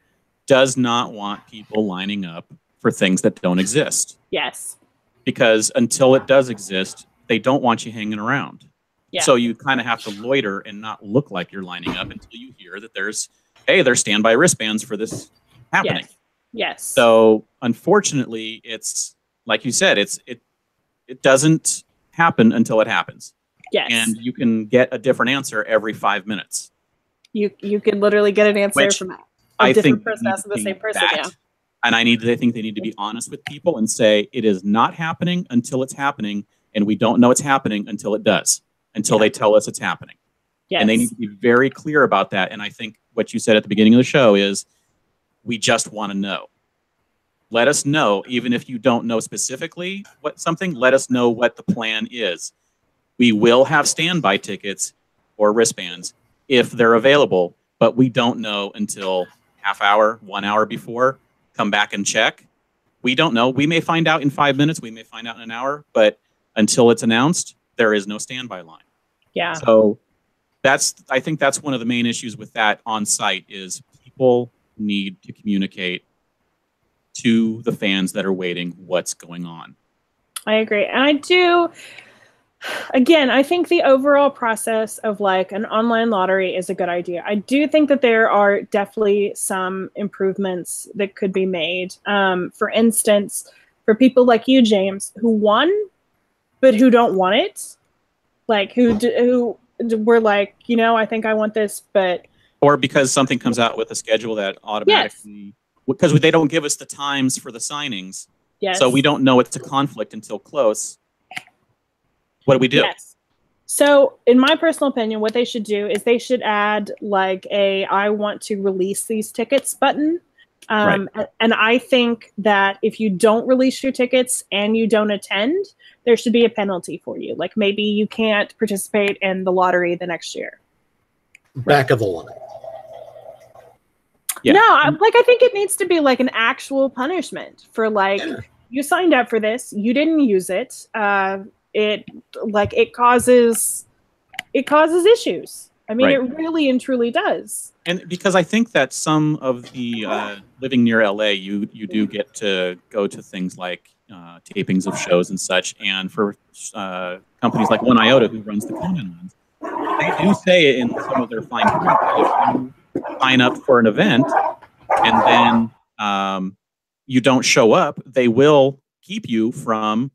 does not want people lining up for things that don't exist Yes. because until it does exist, they don't want you hanging around. Yeah. So you kind of have to loiter and not look like you're lining up until you hear that there's hey, there's standby wristbands for this happening. Yes. Yes. So unfortunately, it's like you said, it's it it doesn't happen until it happens, yes. and you can get a different answer every five minutes. you you can literally get an answer Which from a I different think person they asking the same person. that. Yeah. And I need I think they need to be honest with people and say it is not happening until it's happening, and we don't know it's happening until it does, until they tell us it's happening. Yes. And they need to be very clear about that. And I think what you said at the beginning of the show is we just want to know. Let us know, even if you don't know specifically what something, let us know what the plan is. We will have standby tickets or wristbands if they're available, but we don't know until half hour, one hour before. Come back and check. We don't know. We may find out in five minutes, we may find out in an hour, but until it's announced, there is no standby line. Yeah. So that's I think that's one of the main issues with that on site is people need to communicate to the fans that are waiting what's going on. I agree. And I do again, I think the overall process of like an online lottery is a good idea. I do think that there are definitely some improvements that could be made. Um, for instance, for people like you, James, who won, but who don't want it, like who d- who d- were like, you know, I think I want this, but Or because something comes out with a schedule that automatically because they don't give us the times for the signings, yes, so we don't know it's a conflict until close. What do we do? Yes. So, in my personal opinion, what they should do is they should add like a I want to release these tickets" button. Um, a- And I think that if you don't release your tickets and you don't attend, there should be a penalty for you. Like maybe you can't participate in the lottery the next year. Back of the line. Yeah. No, I, like I think it needs to be like an actual punishment for like Yeah. you signed up for this, you didn't use it. Uh, it like it causes it causes issues. I mean, Right. it really and truly does. And because I think that some of the uh, living near LA, you you do get to go to things like uh, tapings of shows and such. And for uh, companies like One Iota, who runs the Conan ones, they do say in some of their fine print that if you sign up for an event and then um, you don't show up, they will keep you from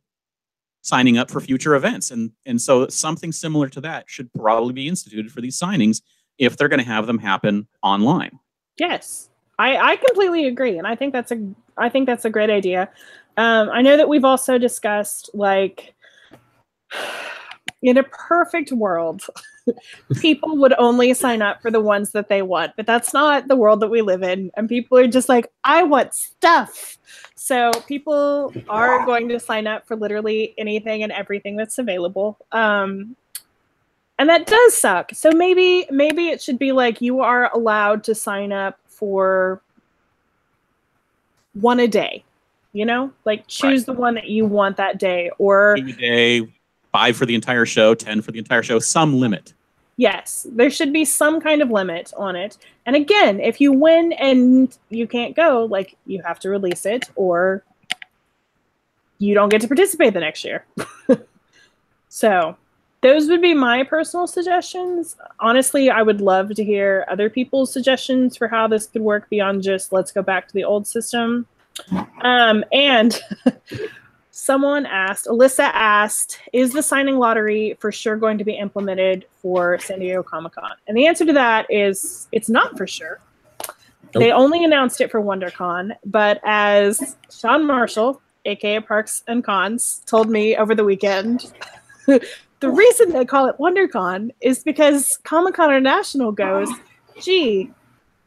signing up for future events. And and so something similar to that should probably be instituted for these signings if they're going to have them happen online. Yes, I I completely agree, and I think that's a I think that's a great idea. Um, I know that we've also discussed like in a perfect world, people would only sign up for the ones that they want, but that's not the world that we live in, and people are just like, I want stuff. So people are going to sign up for literally anything and everything that's available. Um, and that does suck. So maybe maybe it should be like you are allowed to sign up for one a day. You know, like choose the one that you want that day, or a day, five for the entire show, ten for the entire show, some limit. Yes, there should be some kind of limit on it. And again, if you win and you can't go, like you have to release it, or you don't get to participate the next year. so those would be my personal suggestions. Honestly, I would love to hear other people's suggestions for how this could work beyond just let's go back to the old system. Um, and someone asked, Alyssa asked, is the signing lottery for sure going to be implemented for San Diego Comic Con? And the answer to that is it's not for sure. They only announced it for WonderCon, but as Sean Marshall, aka Parks and Cons, told me over the weekend, the reason they call it WonderCon is because Comic Con International goes, gee,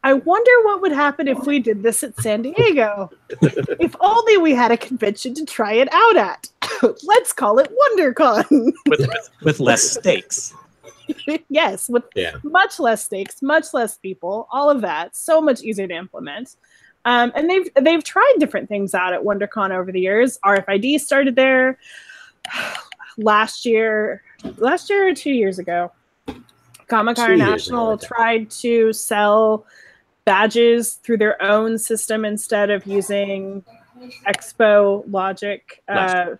I wonder what would happen if we did this at San Diego. if only we had a convention to try it out at. Let's call it WonderCon. with, with, with less stakes. yes, with Yeah. much less stakes, much less people, all of that. So much easier to implement. Um, and they've they've tried different things out at WonderCon over the years. RFID started there last year, last year or two years ago. Comic Con International tried to sell badges through their own system instead of using Expo Logic uh,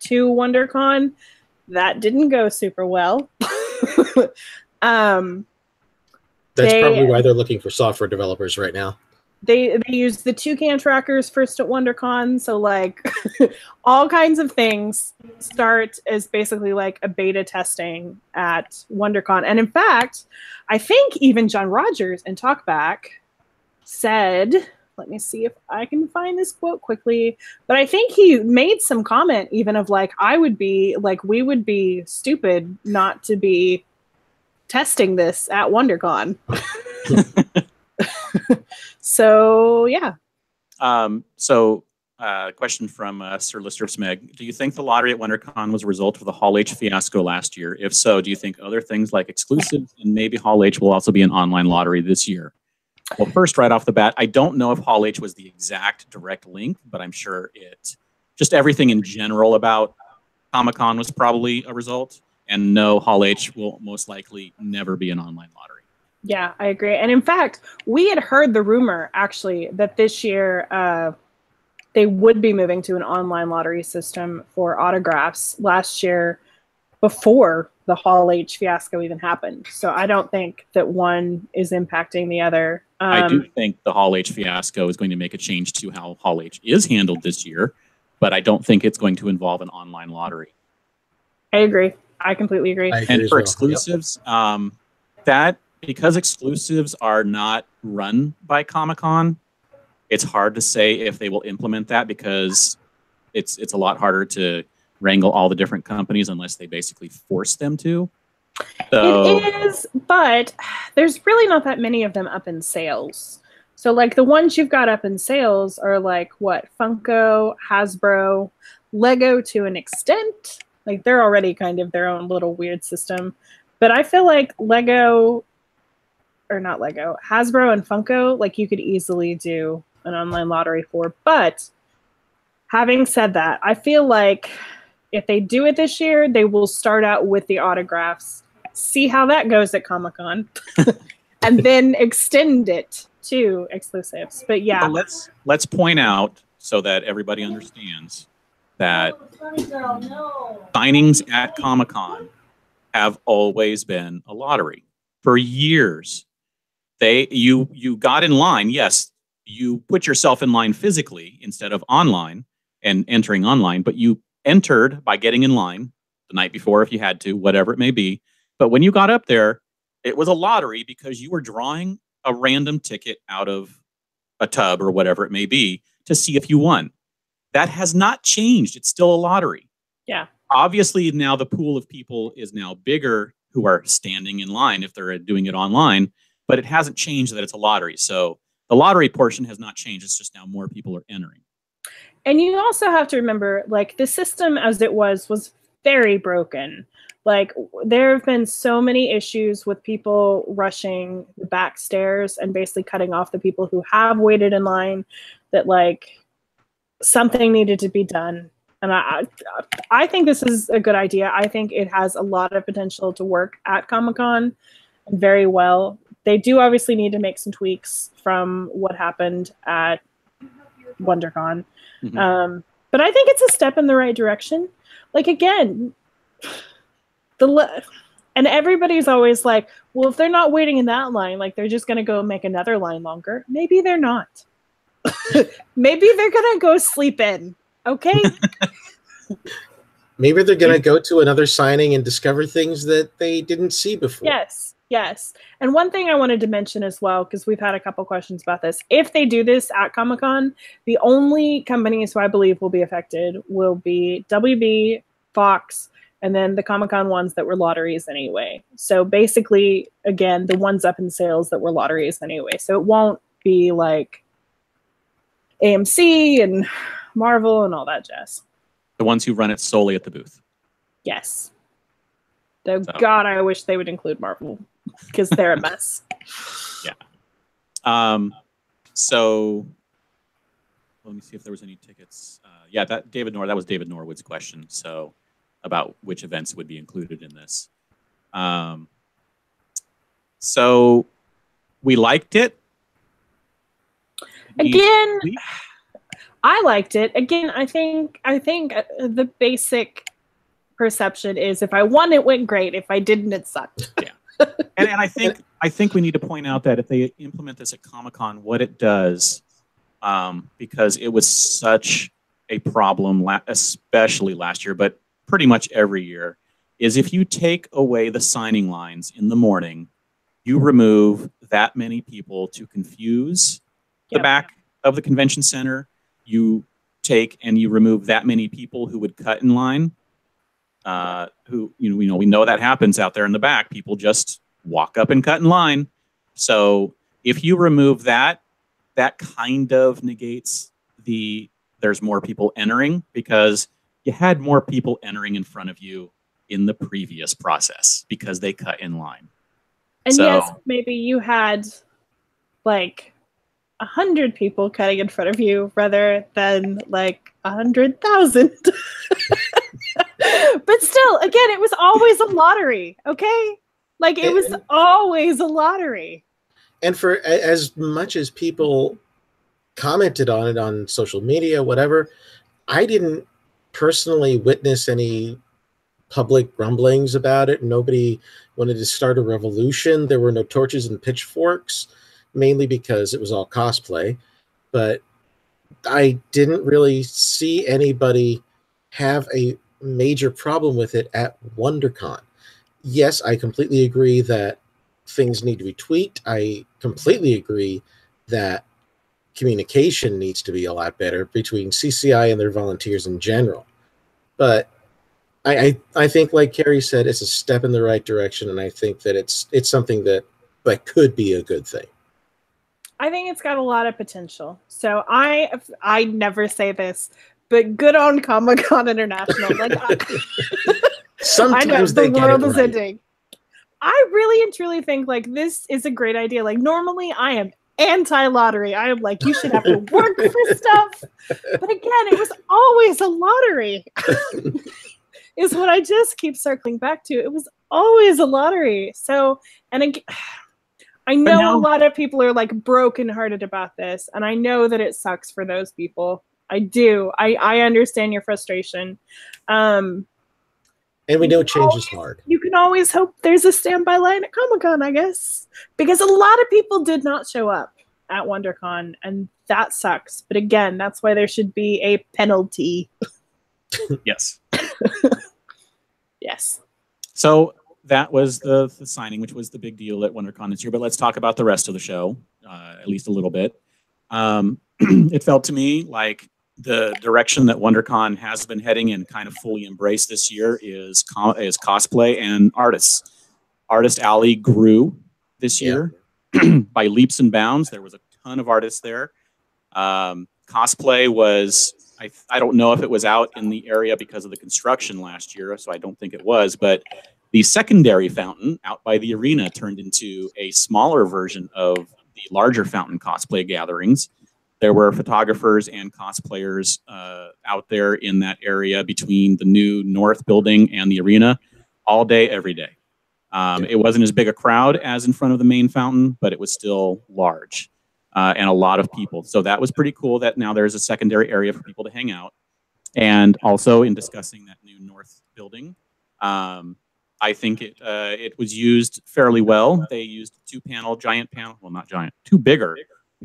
to WonderCon. That didn't go super well. um, That's They- probably why they're looking for software developers right now. They they used the toucan trackers first at WonderCon, so like all kinds of things start as basically like a beta testing at WonderCon. And in fact, I think even John Rogers in Talkback said, let me see if I can find this quote quickly, but I think he made some comment even of like I would be like we would be stupid not to be testing this at WonderCon. so yeah, Um, so, uh, question from uh, Sir Lister Smeg. Do you think the lottery at WonderCon was a result of the Hall H fiasco last year? If so, do you think other things like exclusives and maybe Hall H will also be an online lottery this year? Well, first, right off the bat, I don't know if Hall H was the exact direct link, but I'm sure it just everything in general about Comic Con was probably a result. And no, Hall H will most likely never be an online lottery. Yeah, I agree. And in fact, we had heard the rumor actually that this year uh, they would be moving to an online lottery system for autographs last year before the Hall H fiasco even happened. So I don't think that one is impacting the other. Um, I do think the Hall H fiasco is going to make a change to how Hall H is handled this year, but I don't think it's going to involve an online lottery. I agree. I completely agree. I agree And for well. exclusives, um, that because exclusives are not run by Comic Con, it's hard to say if they will implement that because it's it's a lot harder to wrangle all the different companies unless they basically force them to. So It is, but there's really not that many of them up in sales. So like the ones you've got up in sales are like what Funko, Hasbro, Lego to an extent. Like they're already kind of their own little weird system. But I feel like Lego or not Lego, Hasbro and Funko, like you could easily do an online lottery for. But having said that, I feel like if they do it this year, they will start out with the autographs, see how that goes at Comic Con, and then extend it to exclusives. But yeah, But let's let's point out so that everybody understands that signings at Comic Con have always been a lottery for years. They you you got in line. Yes, you put yourself in line physically instead of online and entering online, but you entered by getting in line the night before if you had to, whatever it may be. But when you got up there, it was a lottery because you were drawing a random ticket out of a tub or whatever it may be to see if you won. That has not changed. It's still a lottery. Yeah. Obviously, now the pool of people is now bigger who are standing in line if they're doing it online, but it hasn't changed that it's a lottery. So the lottery portion has not changed. It's just now more people are entering. and you also have to remember, like the system as it was was very broken. Like there have been so many issues with people rushing the back stairs and basically cutting off the people who have waited in line. That like something needed to be done. And I, I think this is a good idea. I think it has a lot of potential to work at Comic Con very well. They do obviously need to make some tweaks from what happened at WonderCon. Mhm. Um, but I think it's a step in the right direction. Like again, the le- and everybody's always like, well, if they're not waiting in that line, like they're just gonna go make another line longer. Maybe they're not. Maybe they're gonna go sleep in. Okay. Maybe they're going to go to another signing and discover things that they didn't see before. Yes, yes. And one thing I wanted to mention as well, because we've had a couple questions about this. If they do this at Comic Con, the only companies who I believe will be affected will be WB, Fox, and then the Comic Con ones that were lotteries anyway. So basically, again, the ones up in sales that were lotteries anyway. So it won't be like AMC and Marvel and all that jazz. The ones who run it solely at the booth. Yes. The So- God, I wish they would include Marvel because they're a mess. Yeah. Um, so let me see if there was any tickets. Uh, yeah, that David Nor that was David Norwood's question. So about which events would be included in this. Um, so we liked it. Again, we- I liked it. Again, I think I think uh, the basic perception is if I won, it went great. If I didn't, it sucked. and, and I think I think we need to point out that if they implement this at Comic Con, what it does, um, because it was such a problem, la- especially last year, but pretty much every year, is if you take away the signing lines in the morning, you remove that many people to confuse the back of the convention center. You take and you remove that many people who would cut in line. Uh, who you know, you know, we know that happens out there in the back. People just walk up and cut in line. So if you remove that, that kind of negates the there's more people entering because you had more people entering in front of you in the previous process because they cut in line. And So- yes, maybe you had like a hundred people cutting in front of you rather than like a hundred thousand. but still, again, it was always a lottery. Okay, like it was And- always a lottery. and for as much as people commented on it on social media whatever i didn't personally witness any public grumblings about it nobody wanted to start a revolution there were no torches and pitchforks mainly because it was all cosplay but i didn't really see anybody have a major problem with it at wondercon yes i completely agree that things need to be tweaked. I completely agree that communication needs to be a lot better between CCI and their volunteers in general. But I, I, I think, like Carrie said, it's a step in the right direction, and I think that it's it's something that that could be a good thing. I think it's got a lot of potential. So I I never say this, but good on Comic Con International. Like I, I know Sometimes the they get world it is right. ending. I really and truly think like this is a great idea. Like normally I am anti-lottery. I am like you should have to work for stuff. But again, it was always a lottery. is what I just keep circling back to. It was always a lottery. So and again, I know now- a lot of people are like brokenhearted about this, and I know that it sucks for those people. I do. I I understand your frustration. Um, And we know change is hard. you can always hope there's a standby line at Comic Con, I guess, because a lot of people did not show up at WonderCon, and that sucks. But again, that's why there should be a penalty. Yes. Yes. So that was the, the signing, which was the big deal at WonderCon this year. But let's talk about the rest of the show, uh, at least a little bit. Um, it felt to me like the direction that WonderCon has been heading and kind of fully embraced this year is co- is cosplay and artists. Artist Alley grew this Yeah. year by leaps and bounds. There was a ton of artists there. Um, cosplay was I, I don't know if it was out in the area because of the construction last year, so I don't think it was. But the secondary fountain out by the arena turned into a smaller version of the larger fountain cosplay gatherings. There were photographers and cosplayers uh, out there in that area between the new north building and the arena all day, every day. Um, it wasn't as big a crowd as in front of the main fountain, but it was still large uh, and a lot of people. So that was pretty cool that now there's a secondary area for people to hang out. And also in discussing that new north building, um, I think it uh, it was used fairly well. They used two panel, giant panel, well not giant, two bigger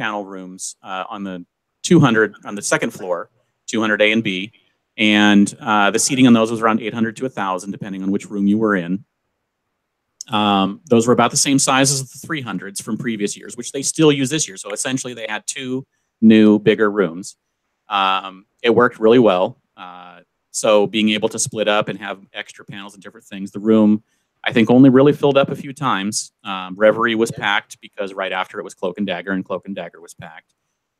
panel rooms uh, on the 200 on the second floor, 200 A and B, and uh, the seating on those was around 800 to 1,000, depending on which room you were in. Um, those were about the same size as the 300s from previous years, which they still use this year. So essentially, they had two new, bigger rooms. Um, it worked really well. Uh, So being able to split up and have extra panels and different things, the room I think only really filled up a few times. Um, Reverie was packed because right after it was Cloak and Dagger, and Cloak and Dagger was packed.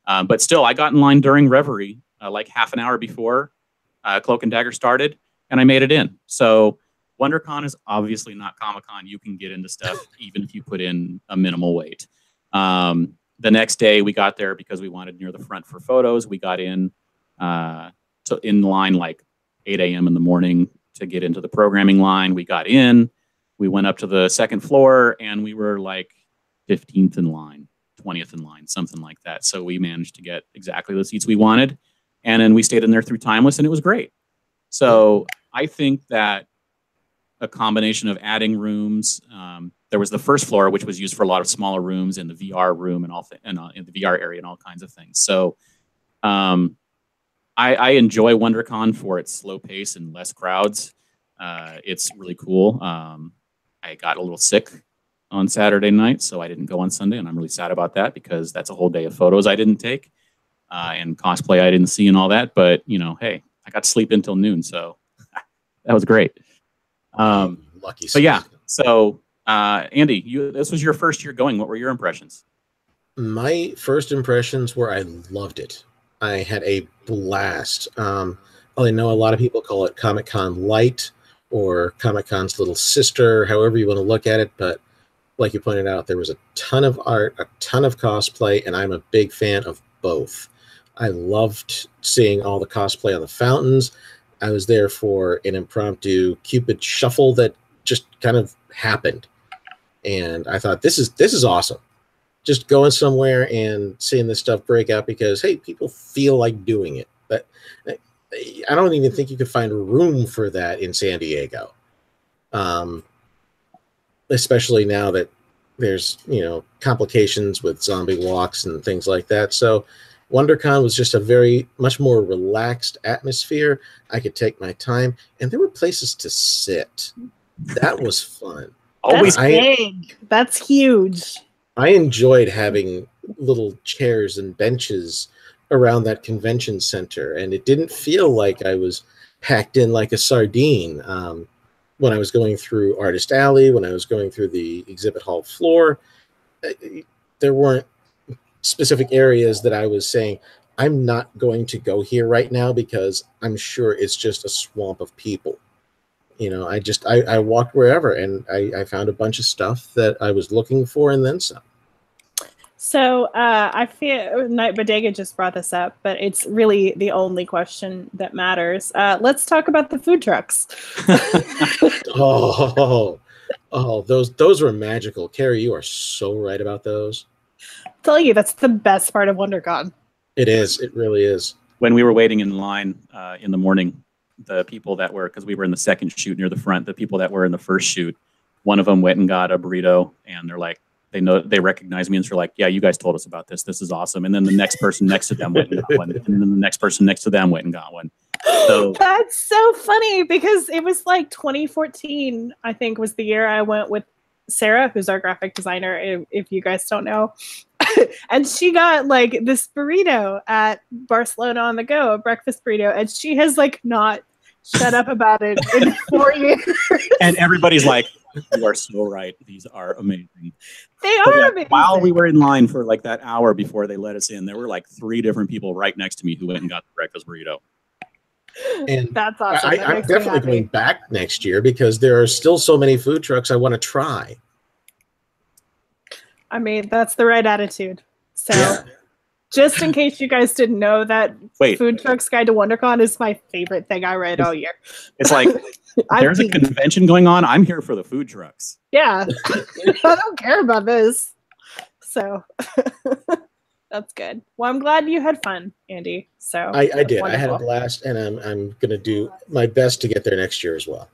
Um, but still, I got in line during Reverie, uh, like half an hour before uh, Cloak and Dagger started, and I made it in. So WonderCon is obviously not Comic Con. You can get into stuff even if you put in a minimal wait. Um, the next day, we got there because we wanted near the front for photos. We got in uh, to in line like 8 a.m. in the morning to get into the programming line. We got in we went up to the second floor and we were like 15th in line 20th in line something like that. So we managed to get exactly the seats we wanted and then we stayed in there through timeless and it was great. So i think that a combination of adding rooms um, there was the first floor which was used for a lot of smaller rooms and the vr room and all th- and uh, in the vr area and all kinds of things. So um, I, I enjoy wondercon for its slow pace and less crowds. Uh, it's really cool. Um, I got a little sick on Saturday night, so I didn't go on Sunday, and I'm really sad about that because that's a whole day of photos I didn't take uh, and cosplay I didn't see and all that. But you know, hey, I got to sleep until noon, so that was great. Um, Lucky. So yeah, so uh, Andy, you this was your first year going. What were your impressions? My first impressions were I loved it. I had a blast. Um, I know a lot of people call it Comic Con Light or Comic Con's little sister, however you want to look at it. But like you pointed out, there was a ton of art, a ton of cosplay, and I'm a big fan of both. I loved seeing all the cosplay on the fountains. I was there for an impromptu Cupid shuffle that just kind of happened. And I thought this is this is awesome. Just going somewhere and seeing this stuff break out because hey, people feel like doing it. But I don't even think you could find room for that in San Diego. Um, especially now that there's you know complications with zombie walks and things like that. So WonderCon was just a very much more relaxed atmosphere. I could take my time, and there were places to sit. That was fun. Always, That's big. That's huge. I enjoyed having little chairs and benches around that convention center, and it didn't feel like I was packed in like a sardine. Um, when I was going through Artist Alley, when I was going through the exhibit hall floor, eh, there weren't specific areas that I was saying, I'm not going to go here right now because I'm sure it's just a swamp of people. You know, I just I, I walked wherever and I, I found a bunch of stuff that I was looking for and then some. So uh, I feel Night Bodega just brought this up, but it's really the only question that matters. Uh, let's talk about the food trucks. oh, oh, those those were magical. Carrie, you are so right about those. tell you that's the best part of WonderCon. It is. It really is. when we were waiting in line uh, in the morning, the people that were because we were in the second chute near the front, the people that were in the first chute, one of them went and got a burrito, and they're like, they know they recognize me, and they're like, "Yeah, you guys told us about this. This is awesome." And then the next person next to them went and got one, and then the next person next to them went and got one. So That's so funny because it was like 2014, I think, was the year I went with Sarah, who's our graphic designer, if, if you guys don't know. and she got like this burrito at Barcelona on the go, a breakfast burrito, and she has like not shut up about it in four years. and everybody's like, "You are so right. These are amazing." they are yeah, amazing. while we were in line for like that hour before they let us in, there were like three different people right next to me who went and got the breakfast burrito. And That's awesome. I, That I'm definitely going back next year because there are still so many food trucks I want to try. I mean, that's the right attitude. So, Yeah. Just in case you guys didn't know, that Wait, Food Trucks Guide to WonderCon is my favorite thing I read all year. it's like there's a convention going on. I'm here for the food trucks. yeah, I don't care about this. So, that's good. Well, I'm glad you had fun, Andy. So I, I that's did. I had a blast, and I'm I'm going to do my best to get there next year as well.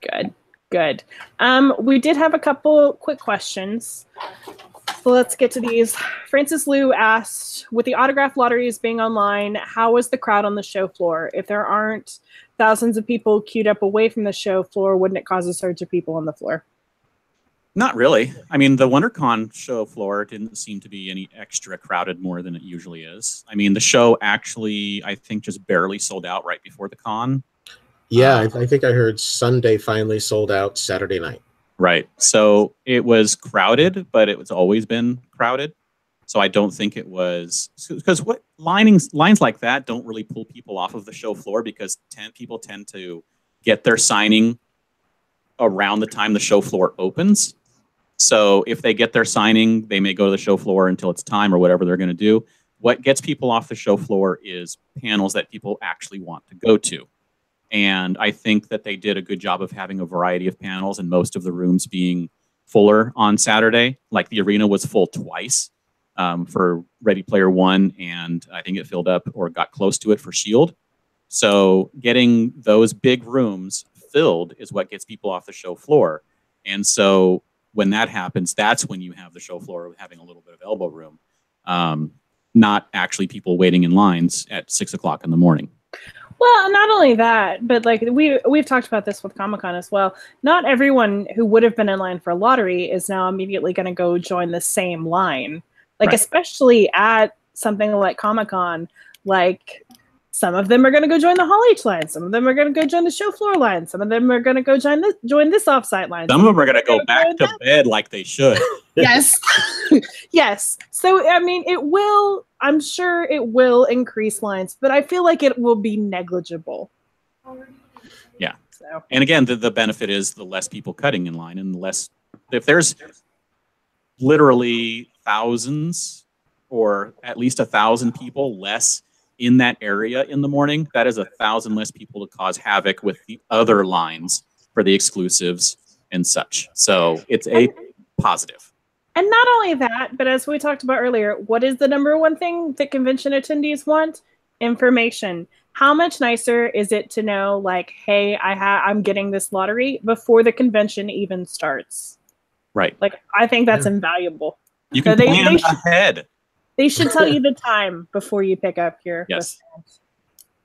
Good, good. Um, we did have a couple quick questions. So let's get to these. Francis Liu asked, with the autograph lotteries being online, how was the crowd on the show floor? If there aren't thousands of people queued up away from the show floor, wouldn't it cause a surge of people on the floor? Not really. I mean, the WonderCon show floor didn't seem to be any extra crowded more than it usually is. I mean, the show actually, I think, just barely sold out right before the con. Yeah, Uh, I, I think I heard Sunday finally sold out Saturday night. Right. So it was crowded, but it was always been crowded. So I don't think it was because what linings lines like that don't really pull people off of the show floor because ten, people tend to get their signing around the time the show floor opens. So if they get their signing, they may go to the show floor until it's time or whatever they're going to do. What gets people off the show floor is panels that people actually want to go to. And I think that they did a good job of having a variety of panels and most of the rooms being fuller on Saturday. Like the arena was full twice um, for Ready Player One, and I think it filled up or got close to it for Shield. So getting those big rooms filled is what gets people off the show floor. And so when that happens, that's when you have the show floor having a little bit of elbow room, um, not actually people waiting in lines at six o'clock in the morning. Well, not only that, but like we we've talked about this with Comic Con as well. Not everyone who would have been in line for a lottery is now immediately going to go join the same line. Like Right. especially at something like Comic Con, like some of them are going to go join the Hall H line, some of them are going to go join the show floor line, some of them are going to go join this join this offsite line. Some of them are going to go back to bed like they should. yes. Yes. So i mean it will i'm sure it will increase lines but i feel like it will be negligible. Yeah. so. And again, the, the benefit is the less people cutting in line and the less, if there's literally thousands or at least a thousand people less in that area in the morning, that is a thousand less people to cause havoc with the other lines for the exclusives and such. So it's a positive. and not only that but as we talked about earlier what is the number one thing that convention attendees want information how much nicer is it to know like hey i ha- i'm getting this lottery before the convention even starts Right. like i think that's invaluable You can they- plan they should- ahead. They should tell you the time before you pick up your Yes. wristband.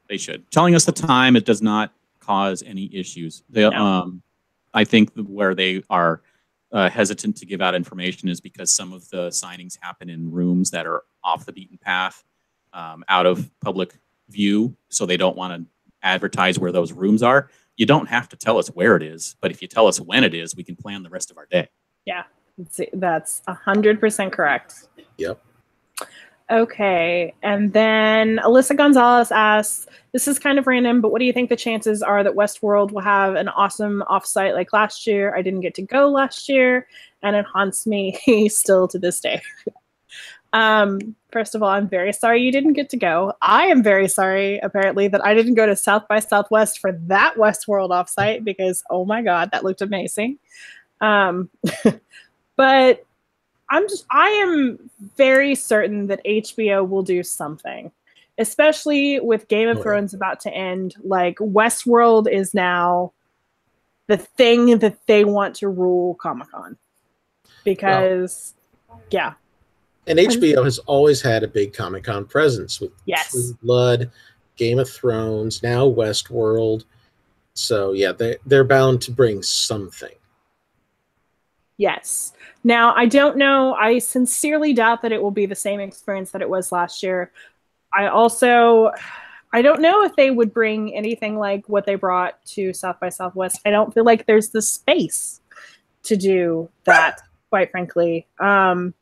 They should. Telling us the time, it does not cause any issues. They, No. um, I think where they are uh, hesitant to give out information is because some of the signings happen in rooms that are off the beaten path, um, out of public view. So they don't want to advertise where those rooms are. You don't have to tell us where it is, but if you tell us when it is, we can plan the rest of our day. Yeah, That's a hundred percent correct. Yep. Okay, and then Alyssa Gonzalez asks, "This is kind of random, but what do you think the chances are that Westworld will have an awesome offsite like last year? I didn't get to go last year, and it haunts me still to this day." um, first of all, I'm very sorry you didn't get to go. I am very sorry, apparently, that I didn't go to South by Southwest for that Westworld offsite because, oh my god, that looked amazing. Um, but I'm just I am very certain that HBO will do something. Especially with Game of Oh, yeah. Thrones about to end, like Westworld is now the thing that they want to rule Comic-Con. Because yeah, And HBO has always had a big Comic Con presence with Yes. True Blood, Game of Thrones, now Westworld. So yeah, they they're bound to bring something. Yes. Now, I don't know. I sincerely doubt that it will be the same experience that it was last year. I also I don't know if they would bring anything like what they brought to South by Southwest. I don't feel like there's the space to do that, quite frankly. Um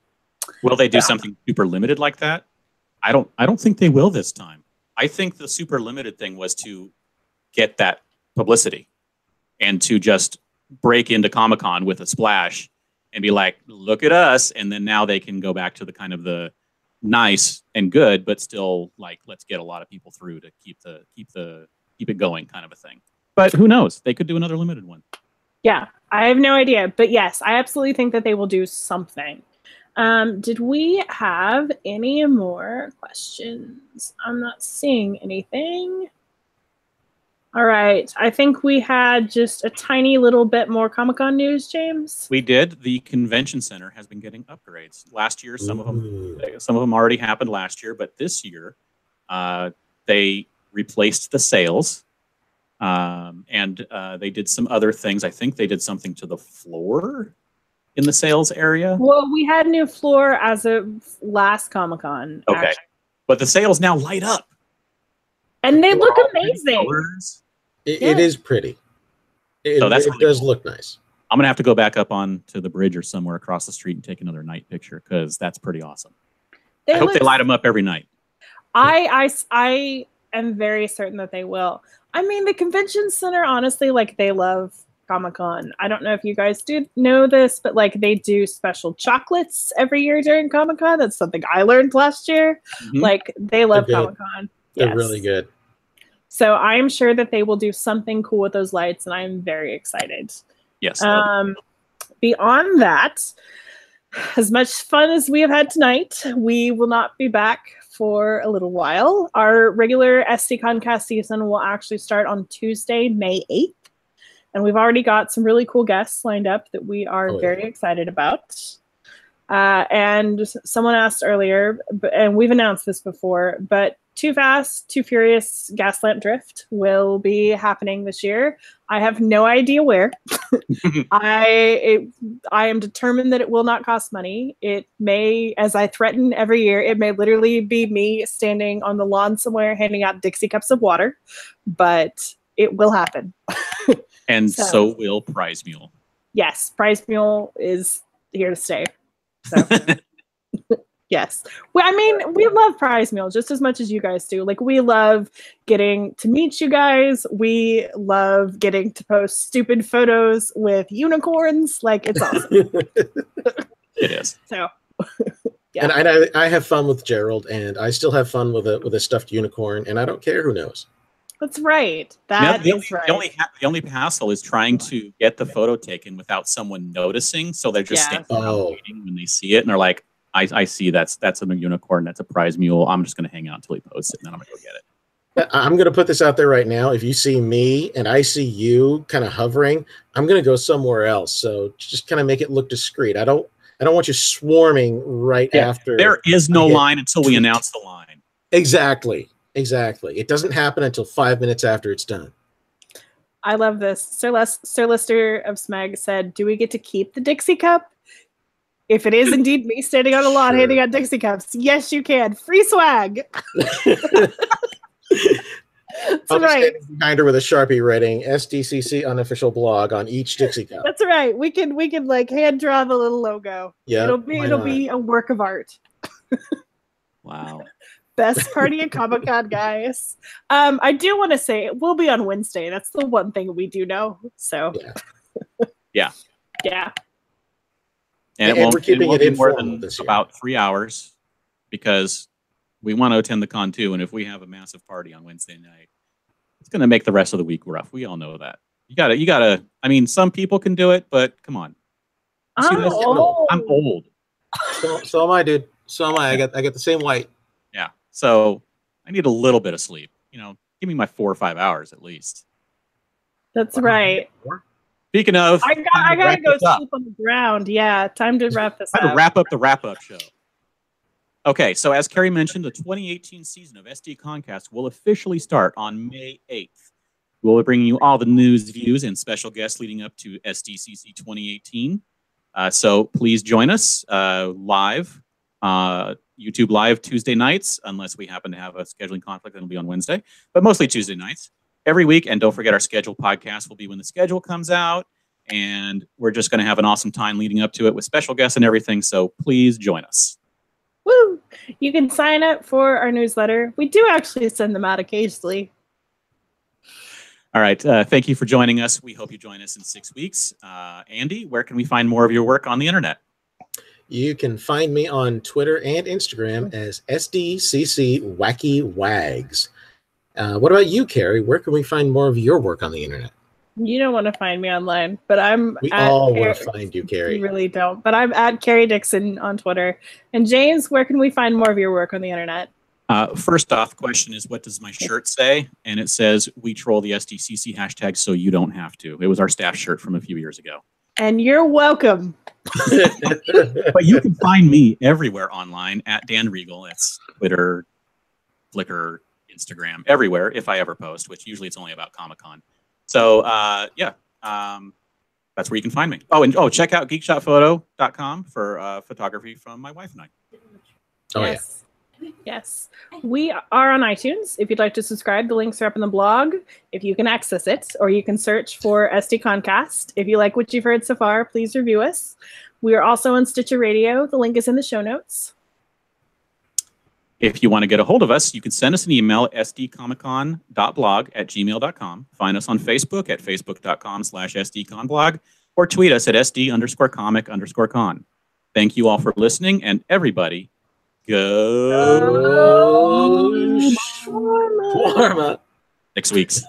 Will they do Yeah. something super limited like that? I don't. I don't think they will this time. I think the super limited thing was to get that publicity and to just break into Comic Con with a splash and be like, "Look at us!" And then now they can go back to the kind of the nice and good, but still like let's get a lot of people through to keep the keep the keep it going kind of a thing. But who knows? They could do another limited one. Yeah, I have no idea. But yes, I absolutely think that they will do something. Um, did we have any more questions? I'm not seeing anything. All right. I think we had just a tiny little bit more Comic Con news, James. We did. The convention center has been getting upgrades. Last year, some of them some of them already happened last year, but this year uh, they replaced the sails um, and uh, they did some other things. I think they did something to the floor in the sails area. Well, we had new floor as of last Comic Con. Okay, but the sails now light up. And they look amazing. colors. It, Yeah. it is pretty. It, So that's it really does cool. look nice. I'm gonna have to go back up on to the bridge or somewhere across the street and take another night picture because that's pretty awesome. I hope they light them up every night. I, I I am very certain that they will. I mean, the convention center, honestly, like they love Comic Con. I don't know if you guys do know this, but like they do special chocolates every year during Comic Con. That's something I learned last year. Mhm. Like they love They're. Comic Con. They're really good. So I'm sure that they will do something cool with those lights, and I'm very excited. Yes. Um, beyond that, as much fun as we have had tonight, we will not be back for a little while. Our regular SDConCast season will actually start on Tuesday, May 8th. And we've already got some really cool guests lined up that we are Oh, yeah. very excited about. Uh, and someone asked earlier, and we've announced this before, but Too Fast, Too Furious Gaslamp Drift will be happening this year. I have no idea where. I it, I am determined that it will not cost money. It may, as I threaten every year, it may literally be me standing on the lawn somewhere handing out Dixie cups of water, but it will happen. and so- so will Prize Mule. Yes, Prize Mule is here to stay. So yes, well, I mean, we love Prize Mule just as much as you guys do. Like we love getting to meet you guys. We love getting to post stupid photos with unicorns. Like it's awesome. It is. so Yeah. And I, I have fun with Gerald, and I still have fun with a with a stuffed unicorn, and I don't care who knows. that's right. Now, That is the, only, right. the only ha- the only hassle is trying to get the photo taken without someone noticing. So they're just Yeah. standing Oh. waiting when they see it, and they're like, "I, I see that's that's a unicorn. That's a prize mule. I'm just going to hang out until he posts it, and then I'm going to go get it." I- I'm going to put this out there right now. If you see me and I see you kind of hovering, I'm going to go somewhere else. So just kind of make it look discreet. I don't I don't want you swarming right Yeah, after. There is no line until we announce the line. Exactly. Exactly. It doesn't happen until five minutes after it's done. I love this. Sir, Les- Sir Lister of Smeg said, "Do we get to keep the Dixie cup?" If it is indeed me standing on a lawn Sure. handing out Dixie cups, yes, you can. Free swag. That's I'll be right. standing behind her with a sharpie writing SDCC unofficial blog on each Dixie cup. That's right. We can we can like hand draw the little logo. Yeah, it'll be it'll not? be a work of art. Wow. Best party at Comic Con, guys. Um, I do want to say it will be on Wednesday. That's the one thing we do know. So Yeah. Yeah. yeah. And, And it won't, we're keeping won't it be more than this year. about three hours because we want to attend the con too. And if we have a massive party on Wednesday night, it's going to make the rest of the week rough. We all know that. You got to, you got to, I mean, some people can do it, but come on. I'm this? old. I'm old. So, so am I, dude. So am I. I got I got the same white. Yeah. So I need a little bit of sleep. You know, give me my four or five hours at least. That's right. Speaking of, I got I to gotta go sleep on the ground. Yeah, time to wrap this Time to up. wrap up the wrap up show. Okay, so as Carrie mentioned, the 2018 season of SDConCast will officially start on May 8th. We'll be bringing you all the news, views, and special guests leading up to SDCC 2018. Uh, so please join us uh, live, uh, YouTube Live Tuesday nights, unless we happen to have a scheduling conflict, it'll be on Wednesday, but mostly Tuesday nights every week. And don't forget, our scheduled podcast will be when the schedule comes out. And we're just going to have an awesome time leading up to it with special guests and everything. So please join us. Woo! You can sign up for our newsletter. We do actually send them out occasionally. All right. Uh, thank you for joining us. We hope you join us in six weeks. Uh, Andy, where can we find more of your work on the internet? You can find me on Twitter and Instagram as SDCC Wacky Wags. Uh, what about you, Carrie? Where can we find more of your work on the internet? You don't want to find me online, but I'm We at all Car- want to find you, Carrie. You really don't. But I'm at Carrie Dixon on Twitter. And James, where can we find more of your work on the internet? Uh, first off, question is, what does my shirt say? And it says, we troll the SDCC hashtag so you don't have to. It was our staff shirt from a few years ago. And you're welcome. But you can find me everywhere online at Dan Regal. That's Twitter, Flickr, Instagram, everywhere if I ever post, which usually it's only about Comic Con. So uh, yeah, um, that's where you can find me. Oh, and oh, check out geekshotphoto.com for uh, photography from my wife and I. Oh, yeah. yes. Yes. We are on iTunes. If you'd like to subscribe, the links are up in the blog if you can access it, or you can search for SDConCast. If you like what you've heard so far, please review us. We are also on Stitcher Radio. The link is in the show notes. If you want to get a hold of us, you can send us an email at sdcomiccon.blog at gmail.com. Find us on Facebook at facebook.com slash sdconblog or tweet us at sd underscore comic underscore con. Thank you all for listening, and everybody, go shawarma. next week's.